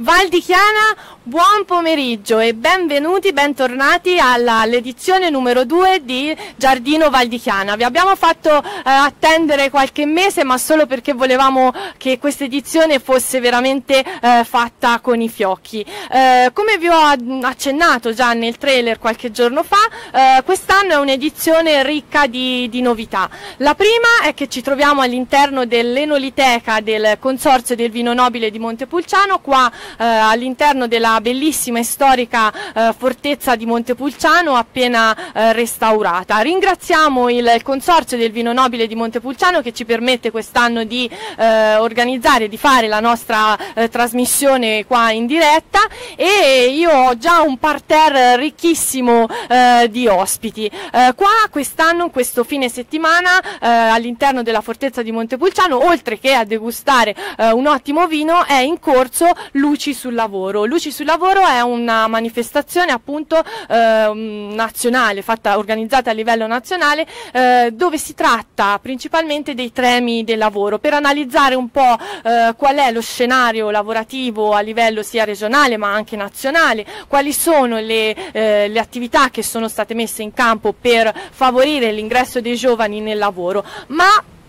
Val di Chiana, buon pomeriggio e benvenuti, bentornati all'edizione numero 2 di Giardino Val di Chiana. Vi abbiamo fatto eh, attendere qualche mese ma solo perché volevamo che questa edizione fosse veramente eh, fatta con i fiocchi. Eh, come vi ho accennato già nel trailer qualche giorno fa, eh, quest'anno è un'edizione ricca di, di novità. La prima è che ci troviamo all'interno dell'Enoliteca del Consorzio del Vino Nobile di Montepulciano, qua eh, all'interno della bellissima e storica eh, fortezza di Montepulciano appena eh, restaurata. Ringraziamo il, Consorzio del Vino Nobile di Montepulciano che ci permette quest'anno di eh, organizzare, di fare la nostra eh, trasmissione qua in diretta e io ho già un parterre ricchissimo eh, di ospiti. qua quest'anno, questo fine settimana, all'interno della fortezza di Montepulciano, oltre che a degustare un ottimo vino, è in corso Luce Luci sul lavoro. Luci sul lavoro è una manifestazione appunto eh, nazionale, fatta, organizzata a livello nazionale, eh, dove si tratta principalmente dei temi del lavoro, per analizzare un po' eh, qual è lo scenario lavorativo a livello sia regionale ma anche nazionale, quali sono le, eh, le attività che sono state messe in campo per favorire l'ingresso dei giovani nel lavoro. Ma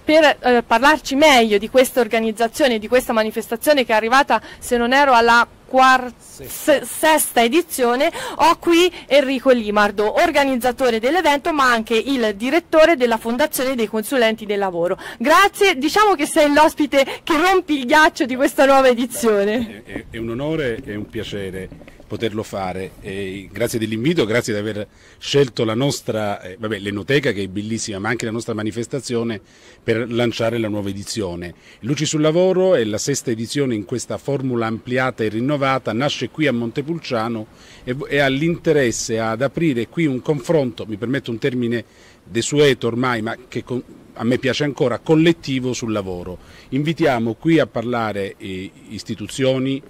per eh, parlarci meglio di questa organizzazione, di questa manifestazione che è arrivata, se non ero, alla quarta, sesta edizione, ho qui Enrico Limardo, organizzatore dell'evento ma anche il direttore della Fondazione dei Consulenti del Lavoro. Grazie, diciamo che sei l'ospite che rompi il ghiaccio di questa nuova edizione. È, è un onore e un piacere poterlo fare. E grazie dell'invito, grazie di aver scelto la nostra, eh, vabbè, l'Enoteca che è bellissima, ma anche la nostra manifestazione per lanciare la nuova edizione. Luci sul lavoro è la sesta edizione in questa formula ampliata e rinnovata, nasce qui a Montepulciano e, e ha l'interesse ad aprire qui un confronto, mi permetto un termine desueto ormai, ma che con, a me piace ancora, collettivo sul lavoro. Invitiamo qui a parlare eh, istituzioni,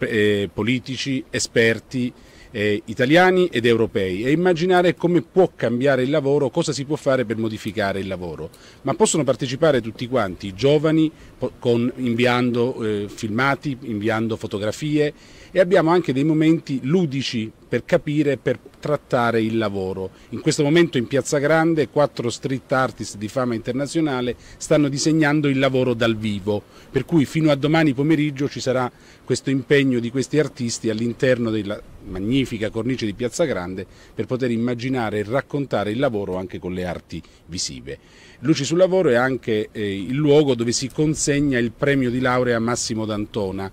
eh, politici, esperti eh, italiani ed europei e immaginare come può cambiare il lavoro, cosa si può fare per modificare il lavoro. Ma possono partecipare tutti quanti, giovani, inviando eh, filmati, inviando fotografie e abbiamo anche dei momenti ludici per capire, per trattare il lavoro. In questo momento in Piazza Grande quattro street artist di fama internazionale stanno disegnando il lavoro dal vivo, per cui fino a domani pomeriggio ci sarà questo impegno di questi artisti all'interno della magnifica cornice di Piazza Grande per poter immaginare e raccontare il lavoro anche con le arti visive. Luci sul lavoro è anche eh, il luogo dove si consegna il premio di laurea Massimo D'Antona,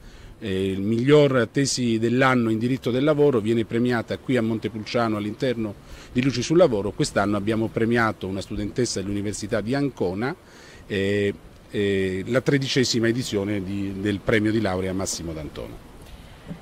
il miglior tesi dell'anno in diritto del lavoro viene premiata qui a Montepulciano all'interno di Luci sul Lavoro. Quest'anno abbiamo premiato una studentessa dell'Università di Ancona, eh, eh, la tredicesima edizione di, del premio di laurea Massimo D'Antona.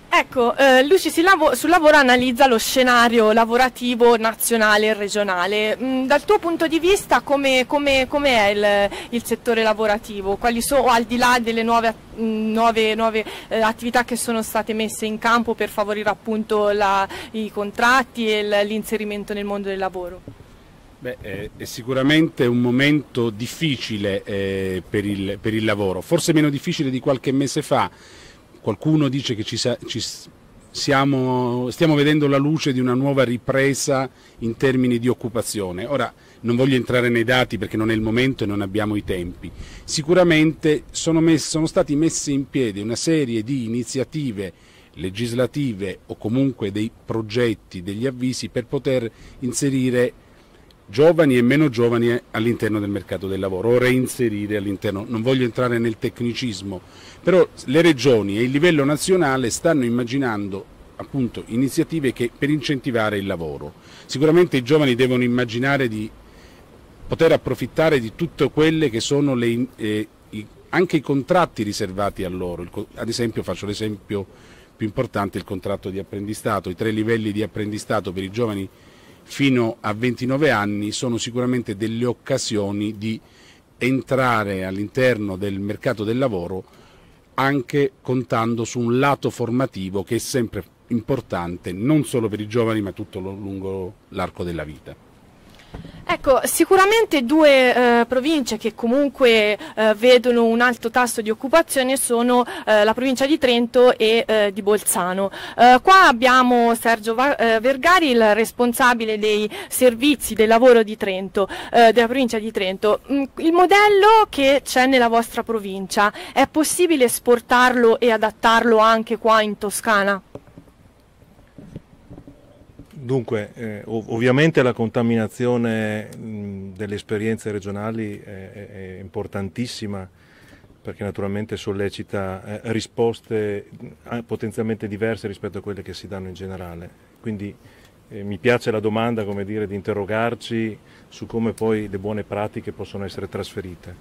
Ecco, eh, Luci sul lavoro analizza lo scenario lavorativo nazionale e regionale. Mm, dal tuo punto di vista come, come, come è il, il, settore lavorativo? Quali sono, al di là delle nuove, mm, nuove, nuove eh, attività che sono state messe in campo per favorire appunto la, i contratti e l'inserimento nel mondo del lavoro? Beh, eh, è sicuramente un momento difficile eh, per, il, per il lavoro, forse meno difficile di qualche mese fa Qualcuno dice che ci, ci siamo, stiamo vedendo la luce di una nuova ripresa in termini di occupazione. Ora non voglio entrare nei dati perché non è il momento e non abbiamo i tempi. Sicuramente sono, messi, sono stati messi in piedi una serie di iniziative legislative o comunque dei progetti, degli avvisi per poter inserire giovani e meno giovani all'interno del mercato del lavoro o reinserire all'interno, non voglio entrare nel tecnicismo, però le regioni e il livello nazionale stanno immaginando appunto iniziative che, per incentivare il lavoro. Sicuramente i giovani devono immaginare di poter approfittare di tutte quelle che sono le, eh, i, anche i contratti riservati a loro, il, ad esempio faccio l'esempio più importante il contratto di apprendistato, i tre livelli di apprendistato per i giovani fino a 29 anni sono sicuramente delle occasioni di entrare all'interno del mercato del lavoro anche contando su un lato formativo che è sempre importante non solo per i giovani ma tutto lungo l'arco della vita. Ecco, sicuramente due eh, province che comunque eh, vedono un alto tasso di occupazione sono eh, la provincia di Trento e eh, di Bolzano. Eh, qua abbiamo Sergio eh, Vergari, il responsabile dei servizi del lavoro di Trento, della provincia di Trento. Mm, il modello che c'è nella vostra provincia, è possibile esportarlo e adattarlo anche qua in Toscana? Dunque, eh, ov ovviamente la contaminazione mh, delle esperienze regionali è, è, importantissima perché naturalmente sollecita eh, risposte eh, potenzialmente diverse rispetto a quelle che si danno in generale. Quindi eh, mi piace la domanda come dire, di interrogarci su come poi le buone pratiche possono essere trasferite.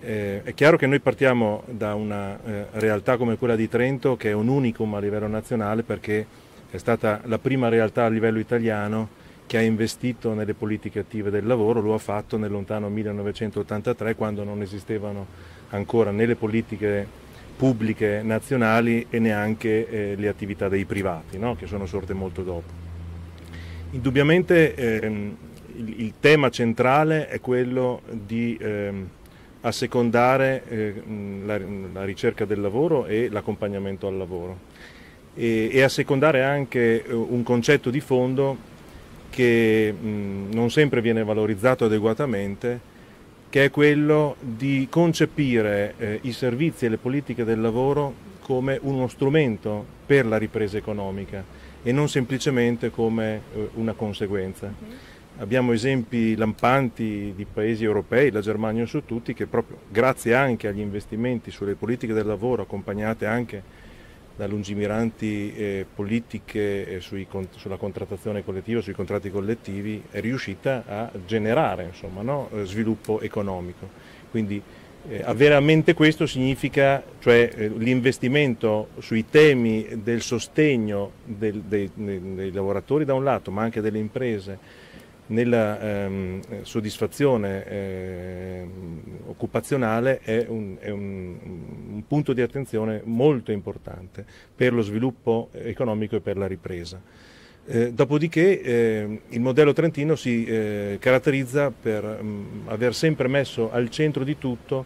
Eh, è chiaro che noi partiamo da una eh, realtà come quella di Trento che è un unicum a livello nazionale perché è stata la prima realtà a livello italiano che ha investito nelle politiche attive del lavoro, lo ha fatto nel lontano 1983 quando non esistevano ancora né le politiche pubbliche nazionali e neanche eh, le attività dei privati, no? che sono sorte molto dopo. Indubbiamente ehm, il, il, tema centrale è quello di ehm, assecondare eh, la, la ricerca del lavoro e l'accompagnamento al lavoro e, e assecondare anche eh, un concetto di fondo che mh, non sempre viene valorizzato adeguatamente, che è quello di concepire eh, i servizi e le politiche del lavoro come uno strumento per la ripresa economica e non semplicemente come eh, una conseguenza. Uh-huh. Abbiamo esempi lampanti di paesi europei, la Germania su tutti, che proprio grazie anche agli investimenti sulle politiche del lavoro accompagnate anche da lungimiranti eh, politiche eh, sui, sulla contrattazione collettiva, sui contratti collettivi, è riuscita a generare insomma, no? Eh, sviluppo economico. Quindi eh, avere a mente questo significa cioè, eh, l'investimento sui temi del sostegno del, dei, dei lavoratori da un lato, ma anche delle imprese, nella ehm, soddisfazione eh, occupazionale è, un, è un, un, punto di attenzione molto importante per lo sviluppo economico e per la ripresa. Eh, dopodiché eh, il modello trentino si eh, caratterizza per mh, mm, aver sempre messo al centro di tutto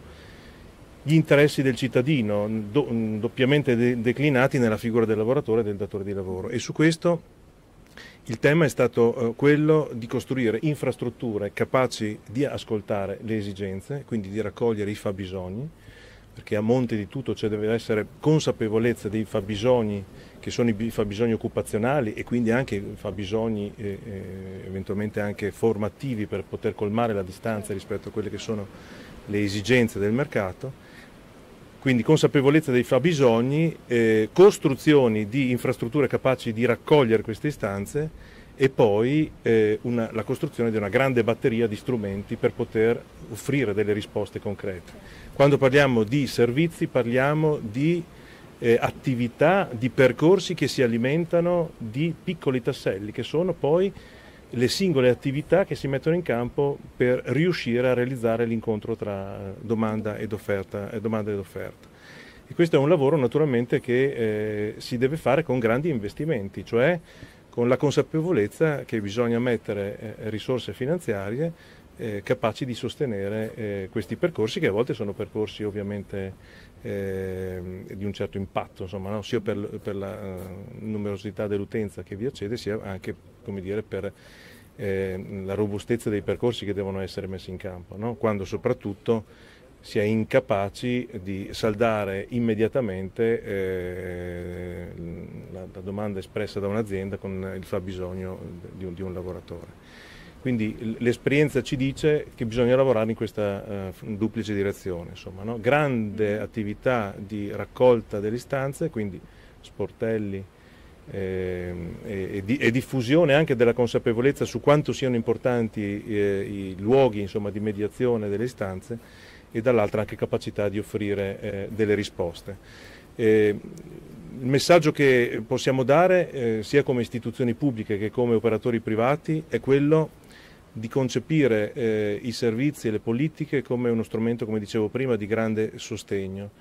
gli interessi del cittadino, do, doppiamente de declinati nella figura del lavoratore e del datore di lavoro e su questo il tema è stato eh, quello di costruire infrastrutture capaci di ascoltare le esigenze, quindi di raccogliere i fabbisogni, perché a monte di tutto ci deve essere consapevolezza dei fabbisogni che sono i fabbisogni occupazionali e quindi anche i fabbisogni eh, eh, eventualmente anche formativi per poter colmare la distanza rispetto a quelle che sono le esigenze del mercato quindi consapevolezza dei fabbisogni, eh, costruzioni di infrastrutture capaci di raccogliere queste istanze e poi eh, una, la costruzione di una grande batteria di strumenti per poter offrire delle risposte concrete. Quando parliamo di servizi parliamo di eh, attività, di percorsi che si alimentano di piccoli tasselli che sono poi le singole attività che si mettono in campo per riuscire a realizzare l'incontro tra domanda ed offerta. E, domanda ed offerta. e questo è un lavoro naturalmente che eh, si deve fare con grandi investimenti, cioè con la consapevolezza che bisogna mettere eh, risorse finanziarie eh, capaci di sostenere eh, questi percorsi che a volte sono percorsi ovviamente eh, di un certo impatto, insomma, no? sia per, per la numerosità dell'utenza che vi accede, sia anche dire, per eh, la robustezza dei percorsi che devono essere messi in campo, no? quando soprattutto si è incapaci di saldare immediatamente eh, la, la, domanda espressa da un'azienda con il fabbisogno di un, di un lavoratore. Quindi l'esperienza ci dice che bisogna lavorare in questa uh, duplice direzione, insomma, no? grande attività di raccolta delle istanze, quindi sportelli eh, e, e, diffusione anche della consapevolezza su quanto siano importanti eh, i luoghi insomma, di mediazione delle istanze e dall'altra anche capacità di offrire eh, delle risposte. Eh, il messaggio che possiamo dare eh, sia come istituzioni pubbliche che come operatori privati è quello di concepire eh, i servizi e le politiche come uno strumento, come dicevo prima, di grande sostegno.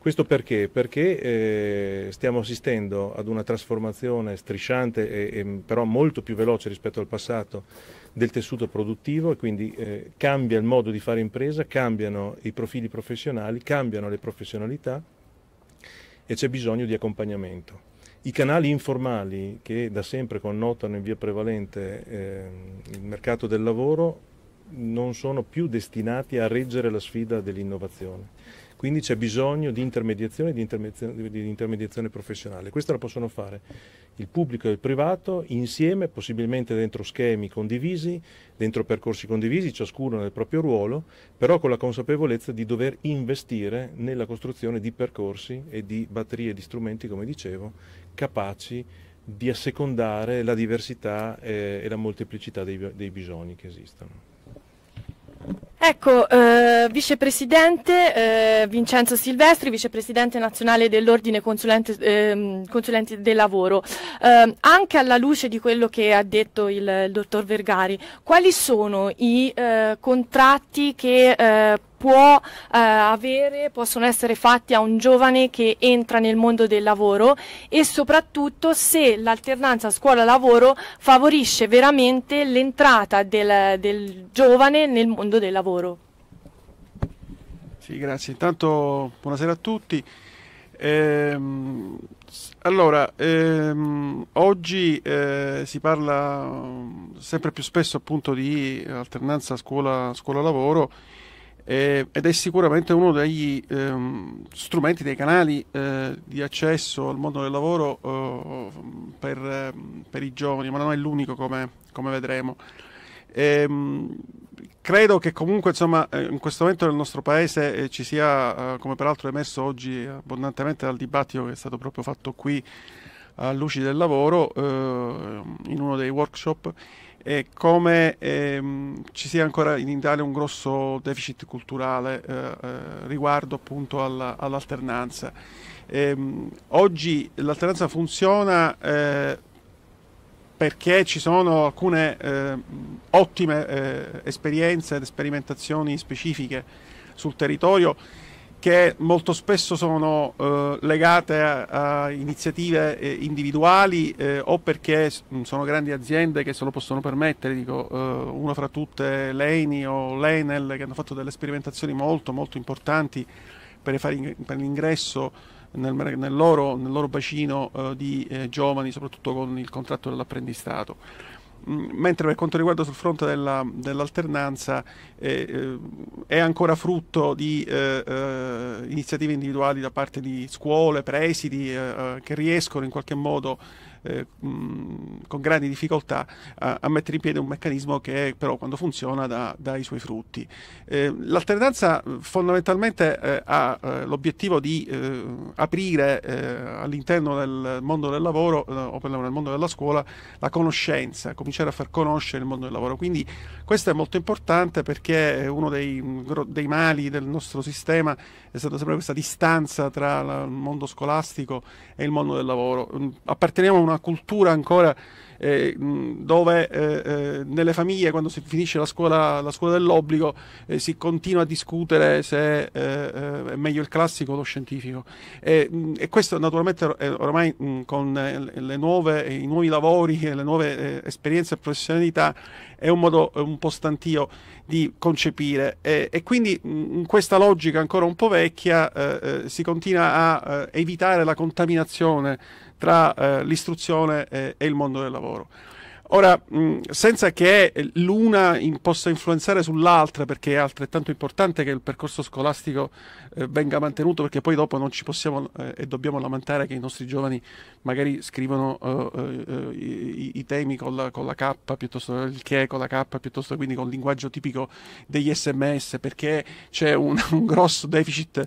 Questo perché? Perché eh, stiamo assistendo ad una trasformazione strisciante e, e, però molto più veloce rispetto al passato del tessuto produttivo e quindi eh, cambia il modo di fare impresa, cambiano i profili professionali, cambiano le professionalità e c'è bisogno di accompagnamento. I canali informali che da sempre connotano in via prevalente eh, il mercato del lavoro non sono più destinati a reggere la sfida dell'innovazione. Quindi c'è bisogno di intermediazione, di intermediazione, di intermediazione professionale. Questo la possono fare il pubblico e il privato insieme, possibilmente dentro schemi condivisi, dentro percorsi condivisi, ciascuno nel proprio ruolo, però con la consapevolezza di dover investire nella costruzione di percorsi e di batterie di strumenti, come dicevo, capaci di assecondare la diversità e, la molteplicità dei bisogni che esistono. Ecco, eh, vicepresidente eh, Vincenzo Silvestri, vicepresidente nazionale dell'Ordine Consulente, eh, Consulenti del Lavoro, eh, anche alla luce di quello che ha detto il, il dottor Vergari, quali sono i eh, contratti che eh, può eh, avere, possono essere fatti a un giovane che entra nel mondo del lavoro e soprattutto se l'alternanza scuola-lavoro favorisce veramente l'entrata del, del giovane nel mondo del lavoro. Sì, grazie. Intanto buonasera a tutti. Ehm, allora, ehm, oggi eh, si parla sempre più spesso appunto di alternanza scuola-lavoro. scuola eh, ed è sicuramente uno degli ehm, strumenti, dei canali eh, di accesso al mondo del lavoro eh, per, per, i giovani, ma non è l'unico come, come vedremo. Ehm, credo che comunque insomma, eh, in questo momento nel nostro paese eh, ci sia, eh, come peraltro è emerso oggi abbondantemente dal dibattito che è stato proprio fatto qui a Luci del Lavoro, in uno dei workshop, e come ehm, ci sia ancora in Italia un grosso deficit culturale eh, eh, riguardo appunto alla, all'alternanza. Ehm, oggi l'alternanza funziona eh, perché ci sono alcune eh, ottime eh, esperienze ed sperimentazioni specifiche sul territorio che molto spesso sono eh, legate a, a iniziative eh, individuali eh, o perché sono grandi aziende che se lo possono permettere, dico, eh, una fra tutte l'ENI o l'Enel che hanno fatto delle sperimentazioni molto molto importanti per, fare, per l'ingresso nel, nel, loro, nel, loro, bacino eh, di eh, giovani, soprattutto con il contratto dell'apprendistato. Mentre per quanto riguarda sul fronte della, dell'alternanza eh, eh, è ancora frutto di eh, eh iniziative individuali da parte di scuole, presidi eh, che riescono in qualche modo eh, con grandi difficoltà a, a, mettere in piedi un meccanismo che però quando funziona dà, dà i suoi frutti. Eh, l'alternanza fondamentalmente eh, ha eh, l'obiettivo di eh, aprire eh, all'interno del mondo del lavoro o per nel mondo della scuola la conoscenza, cominciare a far conoscere il mondo del lavoro. Quindi questo è molto importante perché uno dei, dei mali del nostro sistema è stata sempre questa distanza tra il mondo scolastico e il mondo del lavoro. Apparteniamo a una cultura ancora eh, dove eh, eh, nelle famiglie quando si finisce la scuola, la scuola dell'obbligo eh, si continua a discutere se eh, eh, è meglio il classico o lo scientifico. E, e questo naturalmente ormai con le nuove, i nuovi lavori e le nuove esperienze e professionalità è un modo un po' stantio di concepire. E, e quindi in questa logica ancora un po' vecchia si continua a evitare la contaminazione tra eh, l'istruzione e, e il mondo del lavoro. Ora, senza che l'una possa influenzare sull'altra, perché è altrettanto importante che il percorso scolastico eh, venga mantenuto, perché poi dopo non ci possiamo eh, e dobbiamo lamentare che i nostri giovani magari scrivono eh, i, temi con la, K piuttosto il che con la K, piuttosto quindi con il linguaggio tipico degli sms, perché c'è un, un grosso deficit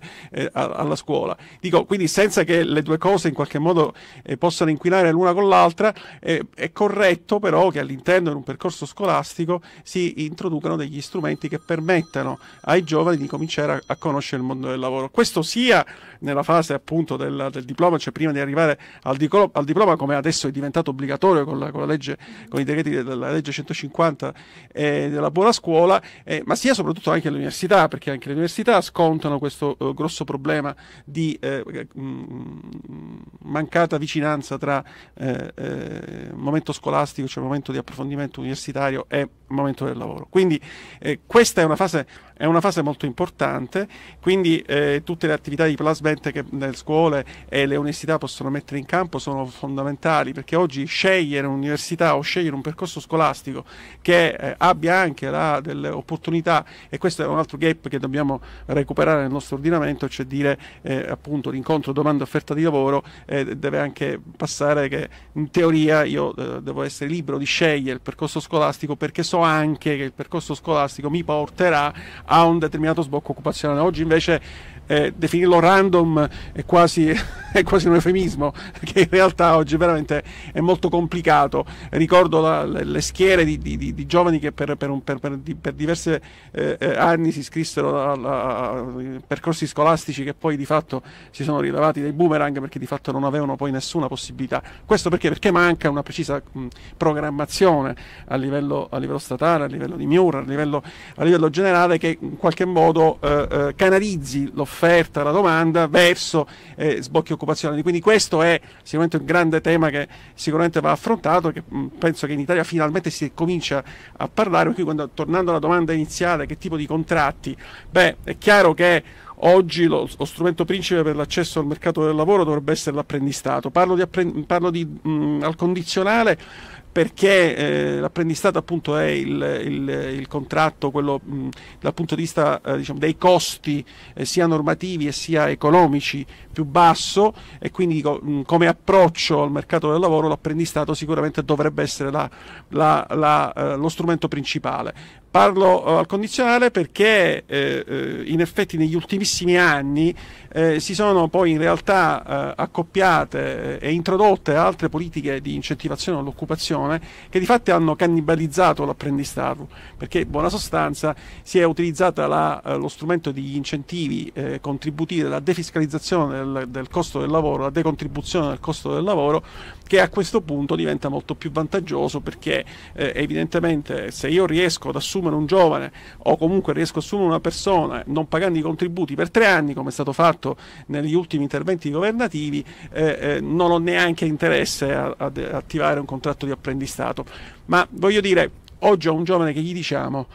alla scuola. Dico, quindi senza che le due cose in qualche modo possano inquinare l'una con l'altra, è corretto però però che all'interno di un percorso scolastico si introducano degli strumenti che permettano ai giovani di cominciare a, a conoscere il mondo del lavoro. Questo sia nella fase appunto del, del diploma, cioè prima di arrivare al, dicolo, al, diploma come adesso è diventato obbligatorio con, la, con, la legge, con i decreti della legge 150 eh, della buona scuola, eh, ma sia soprattutto anche all'università, perché anche le università scontano questo eh, grosso problema di eh, mh, mancata vicinanza tra eh, eh, momento scolastico, cioè momento di approfondimento universitario e momento del lavoro. Quindi eh, questa è una, fase, è una fase molto importante, quindi eh, tutte le attività di placement che le scuole e le università possono mettere in campo sono fondamentali perché oggi scegliere un'università o scegliere un percorso scolastico che eh, abbia anche la, delle opportunità e questo è un altro gap che dobbiamo recuperare nel nostro ordinamento, cioè dire eh, appunto l'incontro domanda offerta di lavoro eh, deve anche passare che in teoria io eh, devo essere libero di scegliere il percorso scolastico perché so anche che il percorso scolastico mi porterà a un determinato sbocco occupazionale. Oggi invece eh, definirlo random è quasi, è quasi, un eufemismo, perché in realtà oggi veramente è molto complicato. Ricordo la, le, le, schiere di, di, di, giovani che per, per, un, per, per diversi eh, eh, anni si iscrissero a, percorsi scolastici che poi di fatto si sono rilevati dei boomerang perché di fatto non avevano poi nessuna possibilità. Questo perché? Perché manca una precisa mh, programmazione a livello, a livello, statale, a livello di MIUR, a livello, a livello generale che in qualche modo eh, eh canalizzi l'offerta l'offerta, la domanda verso eh, sbocchi occupazionali. Quindi questo è sicuramente un grande tema che sicuramente va affrontato che mh, penso che in Italia finalmente si comincia a parlare. Quindi quando, tornando alla domanda iniziale, che tipo di contratti? Beh, è chiaro che Oggi lo, lo, strumento principe per l'accesso al mercato del lavoro dovrebbe essere l'apprendistato. Parlo, di, parlo di, mh, al condizionale perché eh, l'apprendistato appunto è il, il, il contratto, quello mh, dal punto di vista eh, diciamo, dei costi eh, sia normativi e sia economici più basso e quindi dico, mh, come approccio al mercato del lavoro l'apprendistato sicuramente dovrebbe essere la, la, la, eh, lo strumento principale. Parlo uh, al condizionale perché eh, eh, in effetti negli ultimissimi anni eh, si sono poi in realtà eh, accoppiate e introdotte altre politiche di incentivazione all'occupazione che di fatto hanno cannibalizzato l'apprendistato, perché in buona sostanza si è utilizzata la, lo strumento di incentivi contributivi, la defiscalizzazione del, del costo del lavoro, la decontribuzione del costo del lavoro che a questo punto diventa molto più vantaggioso perché eh, evidentemente se io riesco ad assumere un giovane o comunque riesco ad assumere una persona non pagando i contributi per tre anni come è stato fatto negli ultimi interventi governativi eh, eh, non ho neanche interesse ad attivare un contratto di apprendistato ma voglio dire oggi a un giovane che gli diciamo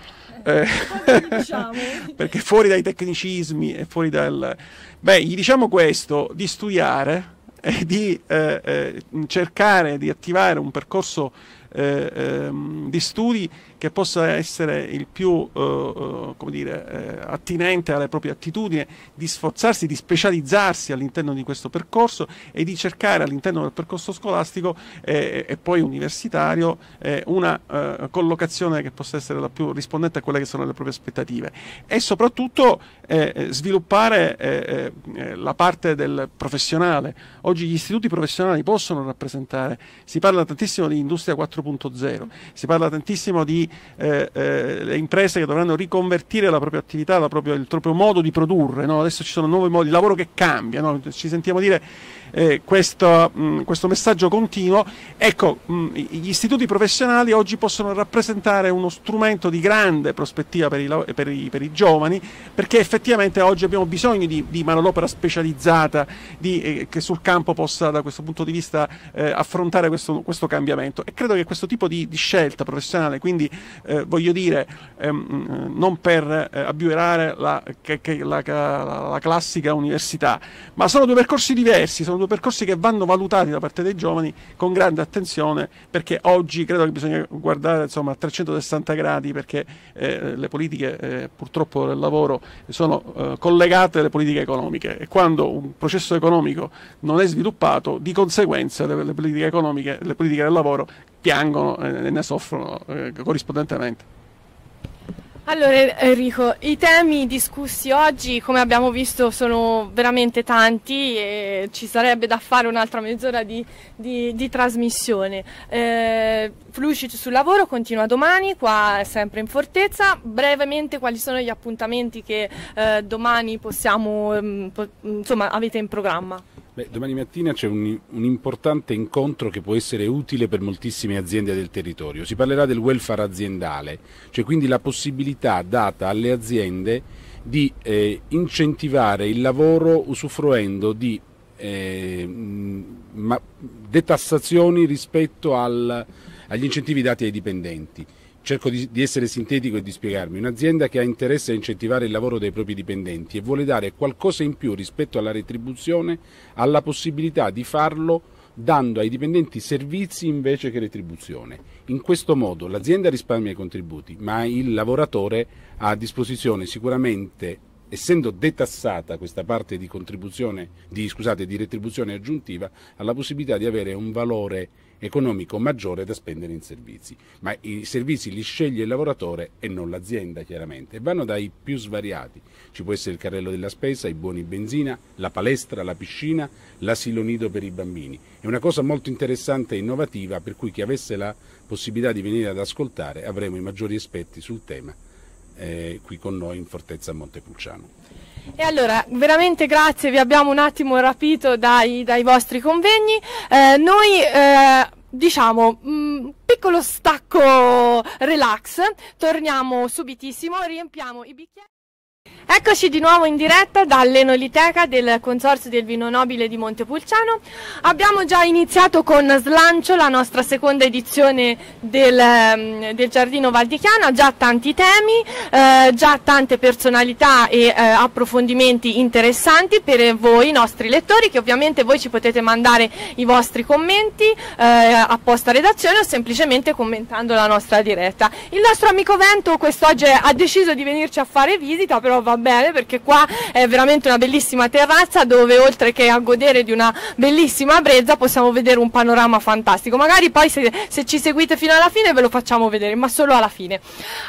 eh, diciamo? perché fuori dai tecnicismi e fuori dal beh gli diciamo questo di studiare e di eh, eh, cercare di attivare un percorso eh, ehm, di studi che possa essere il più eh, eh dire, eh, attinente alle proprie attitudini, di sforzarsi, di specializzarsi all'interno di questo percorso e di cercare all'interno del percorso scolastico eh, e poi universitario eh, una eh, collocazione che possa essere la più rispondente a quelle che sono le proprie aspettative e soprattutto sviluppare la parte del professionale. Oggi gli istituti professionali possono rappresentare, si parla tantissimo di industria 4.0, si parla tantissimo di eh, eh, le imprese che dovranno riconvertire la propria attività, la propria, il proprio modo di produrre. No? Adesso ci sono nuovi modi di lavoro che cambiano, ci sentiamo dire eh, questo, mh, questo, messaggio continuo, ecco, mh, gli istituti professionali oggi possono rappresentare uno strumento di grande prospettiva per i, per i, per i giovani, perché effettivamente oggi abbiamo bisogno di, di manodopera specializzata di, eh, che sul campo possa da questo punto di vista eh, affrontare questo, questo, cambiamento. E credo che questo tipo di, di scelta professionale, quindi eh, voglio dire, ehm, non per eh, abbiurare la, la, la, la classica università, ma sono due percorsi diversi, sono due due percorsi che vanno valutati da parte dei giovani con grande attenzione perché oggi credo che bisogna guardare insomma, a 360 gradi perché eh, le politiche eh, purtroppo del lavoro sono eh, collegate alle politiche economiche e quando un processo economico non è sviluppato di conseguenza le, le politiche economiche, le politiche del lavoro piangono e ne soffrono eh, corrispondentemente. Allora Enrico, i temi discussi oggi, come abbiamo visto, sono veramente tanti e ci sarebbe da fare un'altra mezz'ora di, di, di, trasmissione. Eh, Flucic sul lavoro continua domani, qua sempre in fortezza. Brevemente quali sono gli appuntamenti che eh, domani possiamo, po insomma, avete in programma? Beh, domani mattina c'è un, un, importante incontro che può essere utile per moltissime aziende del territorio. Si parlerà del welfare aziendale, cioè quindi la possibilità data alle aziende di eh, incentivare il lavoro usufruendo di eh, detassazioni rispetto al, agli incentivi dati ai dipendenti cerco di, di, essere sintetico e di spiegarmi, un'azienda che ha interesse a incentivare il lavoro dei propri dipendenti e vuole dare qualcosa in più rispetto alla retribuzione ha la possibilità di farlo dando ai dipendenti servizi invece che retribuzione. In questo modo l'azienda risparmia i contributi, ma il lavoratore ha a disposizione sicuramente essendo detassata questa parte di, di, scusate, di retribuzione aggiuntiva, ha la possibilità di avere un valore economico maggiore da spendere in servizi. Ma i servizi li sceglie il lavoratore e non l'azienda, chiaramente, vanno dai più svariati. Ci può essere il carrello della spesa, i buoni benzina, la palestra, la piscina, l'asilo nido per i bambini. È una cosa molto interessante e innovativa, per cui chi avesse la possibilità di venire ad ascoltare avremo i maggiori esperti sul tema eh, qui con noi in Fortezza Montepulciano. E allora, veramente grazie, vi abbiamo un attimo rapito dai, dai vostri convegni. Eh, noi eh, diciamo, mh, mm, piccolo stacco relax, torniamo subitissimo, riempiamo i bicchieri. Eccoci di nuovo in diretta dall'Enoliteca del Consorzio del Vino Nobile di Montepulciano. Abbiamo già iniziato con Slancio la nostra seconda edizione del, ehm, del Giardino Valdichiana, già tanti temi, eh, già tante personalità e eh, approfondimenti interessanti per voi, i nostri lettori, che ovviamente voi ci potete mandare i vostri commenti eh, a redazione o semplicemente commentando la nostra diretta. Il nostro amico Vento quest'oggi ha deciso di venirci a fare visita, però va bene perché qua è veramente una bellissima terrazza dove oltre che a godere di una bellissima brezza possiamo vedere un panorama fantastico. Magari poi se, se ci seguite fino alla fine ve lo facciamo vedere, ma solo alla fine.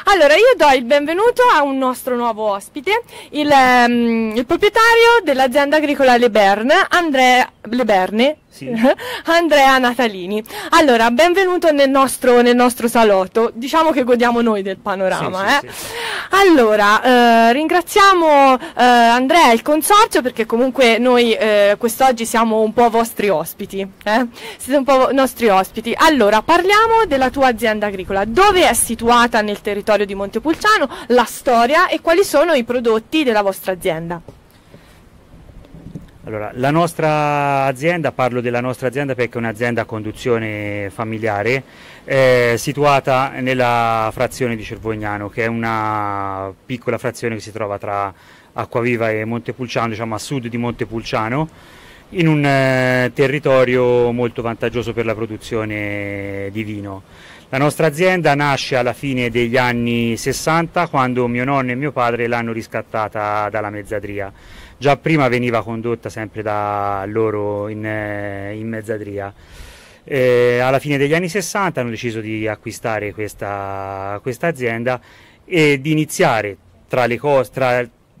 Allora io do il benvenuto a un nostro nuovo ospite, il, um, il proprietario dell'azienda agricola Leberne, Andrea Leberne, sì. Andrea Natalini. Allora, benvenuto nel nostro, nel nostro, salotto. Diciamo che godiamo noi del panorama. Sì, eh? sì, allora, eh, ringraziamo eh, Andrea e il consorzio perché comunque noi eh, quest'oggi siamo un po' vostri ospiti. Eh? Siete un po' nostri ospiti. Allora, parliamo della tua azienda agricola. Dove è situata nel territorio di Montepulciano? La storia e quali sono i prodotti della vostra azienda? Allora, la nostra azienda, parlo della nostra azienda perché è un'azienda a conduzione familiare, eh, situata nella frazione di Cervognano, che è una piccola frazione che si trova tra Acquaviva e Montepulciano, diciamo a sud di Montepulciano, in un eh, territorio molto vantaggioso per la produzione di vino. La nostra azienda nasce alla fine degli anni 60 quando mio nonno e mio padre l'hanno riscattata dalla mezzadria già prima veniva condotta sempre da loro in, eh, in mezzadria. Eh, alla fine degli anni 60 hanno deciso di acquistare questa, questa azienda e di iniziare tra le, cose,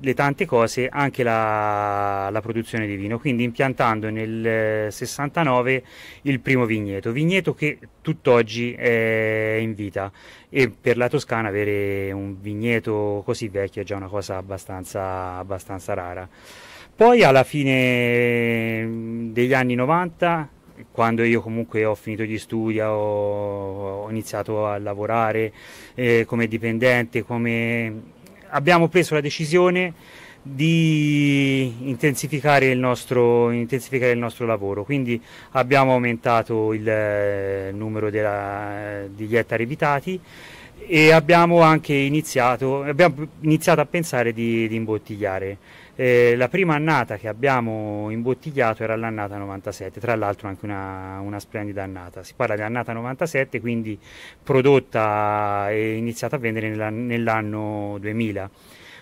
le tante cose anche la, la, produzione di vino, quindi impiantando nel 69 il primo vigneto, vigneto che tutt'oggi è in vita e per la Toscana avere un vigneto così vecchio è già una cosa abbastanza, abbastanza rara. Poi alla fine degli anni 90 quando io comunque ho finito gli studi, ho, ho iniziato a lavorare eh, come dipendente, come abbiamo preso la decisione di intensificare il, nostro, intensificare il nostro, lavoro, quindi abbiamo aumentato il eh, numero della, degli ettari evitati e abbiamo anche iniziato, abbiamo iniziato a pensare di, di imbottigliare. Eh, la prima annata che abbiamo imbottigliato era l'annata 97, tra l'altro anche una, una, splendida annata. Si parla di annata 97, quindi prodotta e iniziata a vendere nell'anno 2000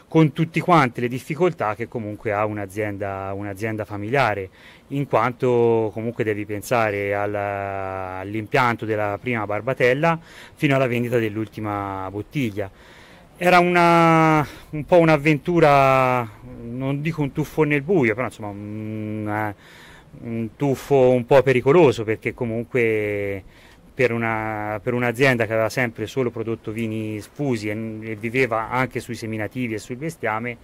con tutte quante le difficoltà che comunque ha un'azienda, un'azienda familiare, in quanto comunque devi pensare all'impianto della prima barbatella fino alla vendita dell'ultima bottiglia Era una, un po' un'avventura, non dico un tuffo nel buio, però insomma un, un tuffo un po' pericoloso perché comunque per, una, per, un'azienda che aveva sempre solo prodotto vini sfusi e, e, viveva anche sui seminativi e sul bestiame,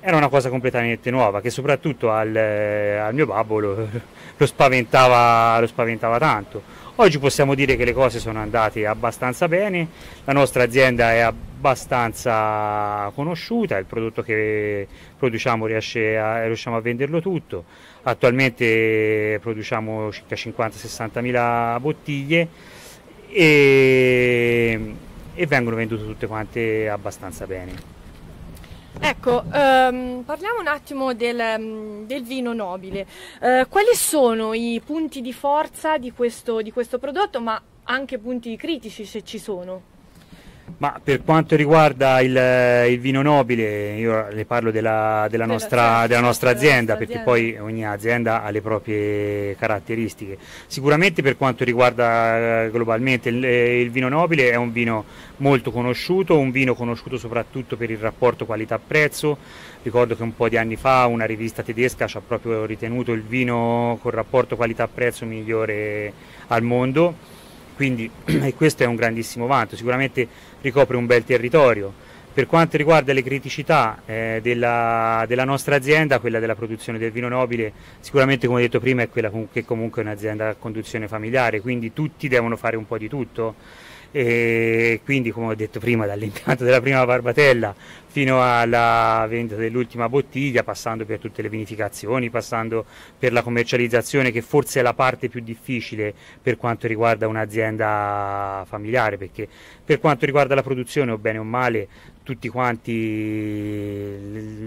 era una cosa completamente nuova che soprattutto al, al mio babbo lo, lo, spaventava, lo spaventava tanto. Oggi possiamo dire che le cose sono andate abbastanza bene, la nostra azienda è abbastanza conosciuta, il prodotto che produciamo a, riusciamo a venderlo tutto, attualmente produciamo circa 50-60 mila bottiglie e, e vengono vendute tutte quante abbastanza bene. Ecco, um, parliamo un attimo del, um, del vino nobile. Uh, quali sono i punti di forza di questo, di questo prodotto, ma anche punti critici se ci sono? Ma per quanto riguarda il, il, vino nobile, io le parlo della, della, nostra, della nostra, azienda, perché poi ogni azienda ha le proprie caratteristiche. Sicuramente per quanto riguarda eh, globalmente il, eh, il vino nobile è un vino molto conosciuto, un vino conosciuto soprattutto per il rapporto qualità-prezzo. Ricordo che un po' di anni fa una rivista tedesca ci ha proprio ritenuto il vino con rapporto qualità-prezzo migliore al mondo quindi questo è un grandissimo vanto, sicuramente ricopre un bel territorio. Per quanto riguarda le criticità eh, della, della, nostra azienda, quella della produzione del vino nobile, sicuramente come detto prima è quella che comunque è un'azienda a conduzione familiare, quindi tutti devono fare un po' di tutto e quindi come ho detto prima dall'impianto della prima barbatella fino alla vendita dell'ultima bottiglia passando per tutte le vinificazioni passando per la commercializzazione che forse è la parte più difficile per quanto riguarda un'azienda familiare perché per quanto riguarda la produzione o bene o male tutti quanti,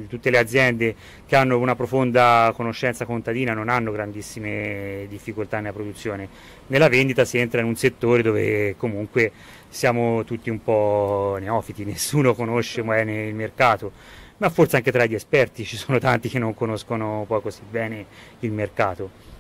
tutte le aziende che hanno una profonda conoscenza contadina non hanno grandissime difficoltà nella produzione. Nella vendita si entra in un settore dove comunque siamo tutti un po' neofiti, nessuno conosce bene il mercato, ma forse anche tra gli esperti ci sono tanti che non conoscono poi così bene il mercato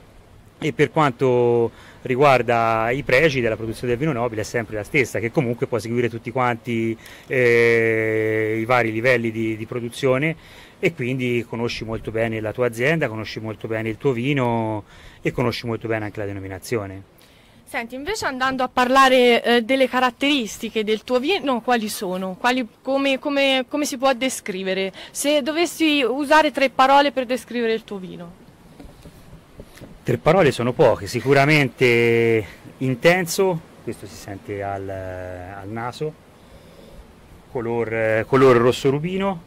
e per quanto riguarda i pregi della produzione del vino nobile è sempre la stessa, che comunque può seguire tutti quanti eh, i vari livelli di, di, produzione e quindi conosci molto bene la tua azienda, conosci molto bene il tuo vino e conosci molto bene anche la denominazione. Senti, invece andando a parlare eh, delle caratteristiche del tuo vino, quali sono? Quali, come, come, come si può descrivere? Se dovessi usare tre parole per descrivere il tuo vino. Tre parole sono poche, sicuramente intenso, questo si sente al, al naso, color, color, rosso rubino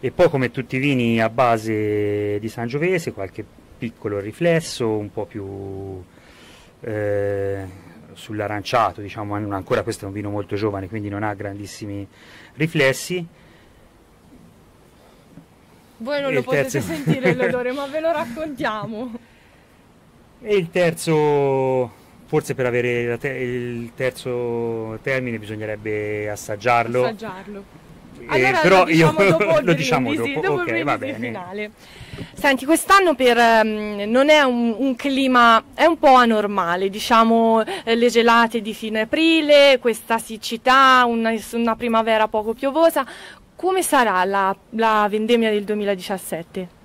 e poi come tutti i vini a base di Sangiovese qualche piccolo riflesso, un po' più eh, sull'aranciato, diciamo, ancora questo è un vino molto giovane quindi non ha grandissimi riflessi. Voi non lo potete terzo... sentire l'odore ma ve lo raccontiamo. E il terzo, forse per avere te il terzo termine bisognerebbe assaggiarlo. Assaggiarlo. Allora però diciamo io dopo lo diciamo dopo, dopo ok, va bene. Finale. Senti, quest'anno per, um, non è un, un, clima, è un po' anormale, diciamo eh, le gelate di fine aprile, questa siccità, una, una primavera poco piovosa. Come sarà la, la vendemmia del 2017?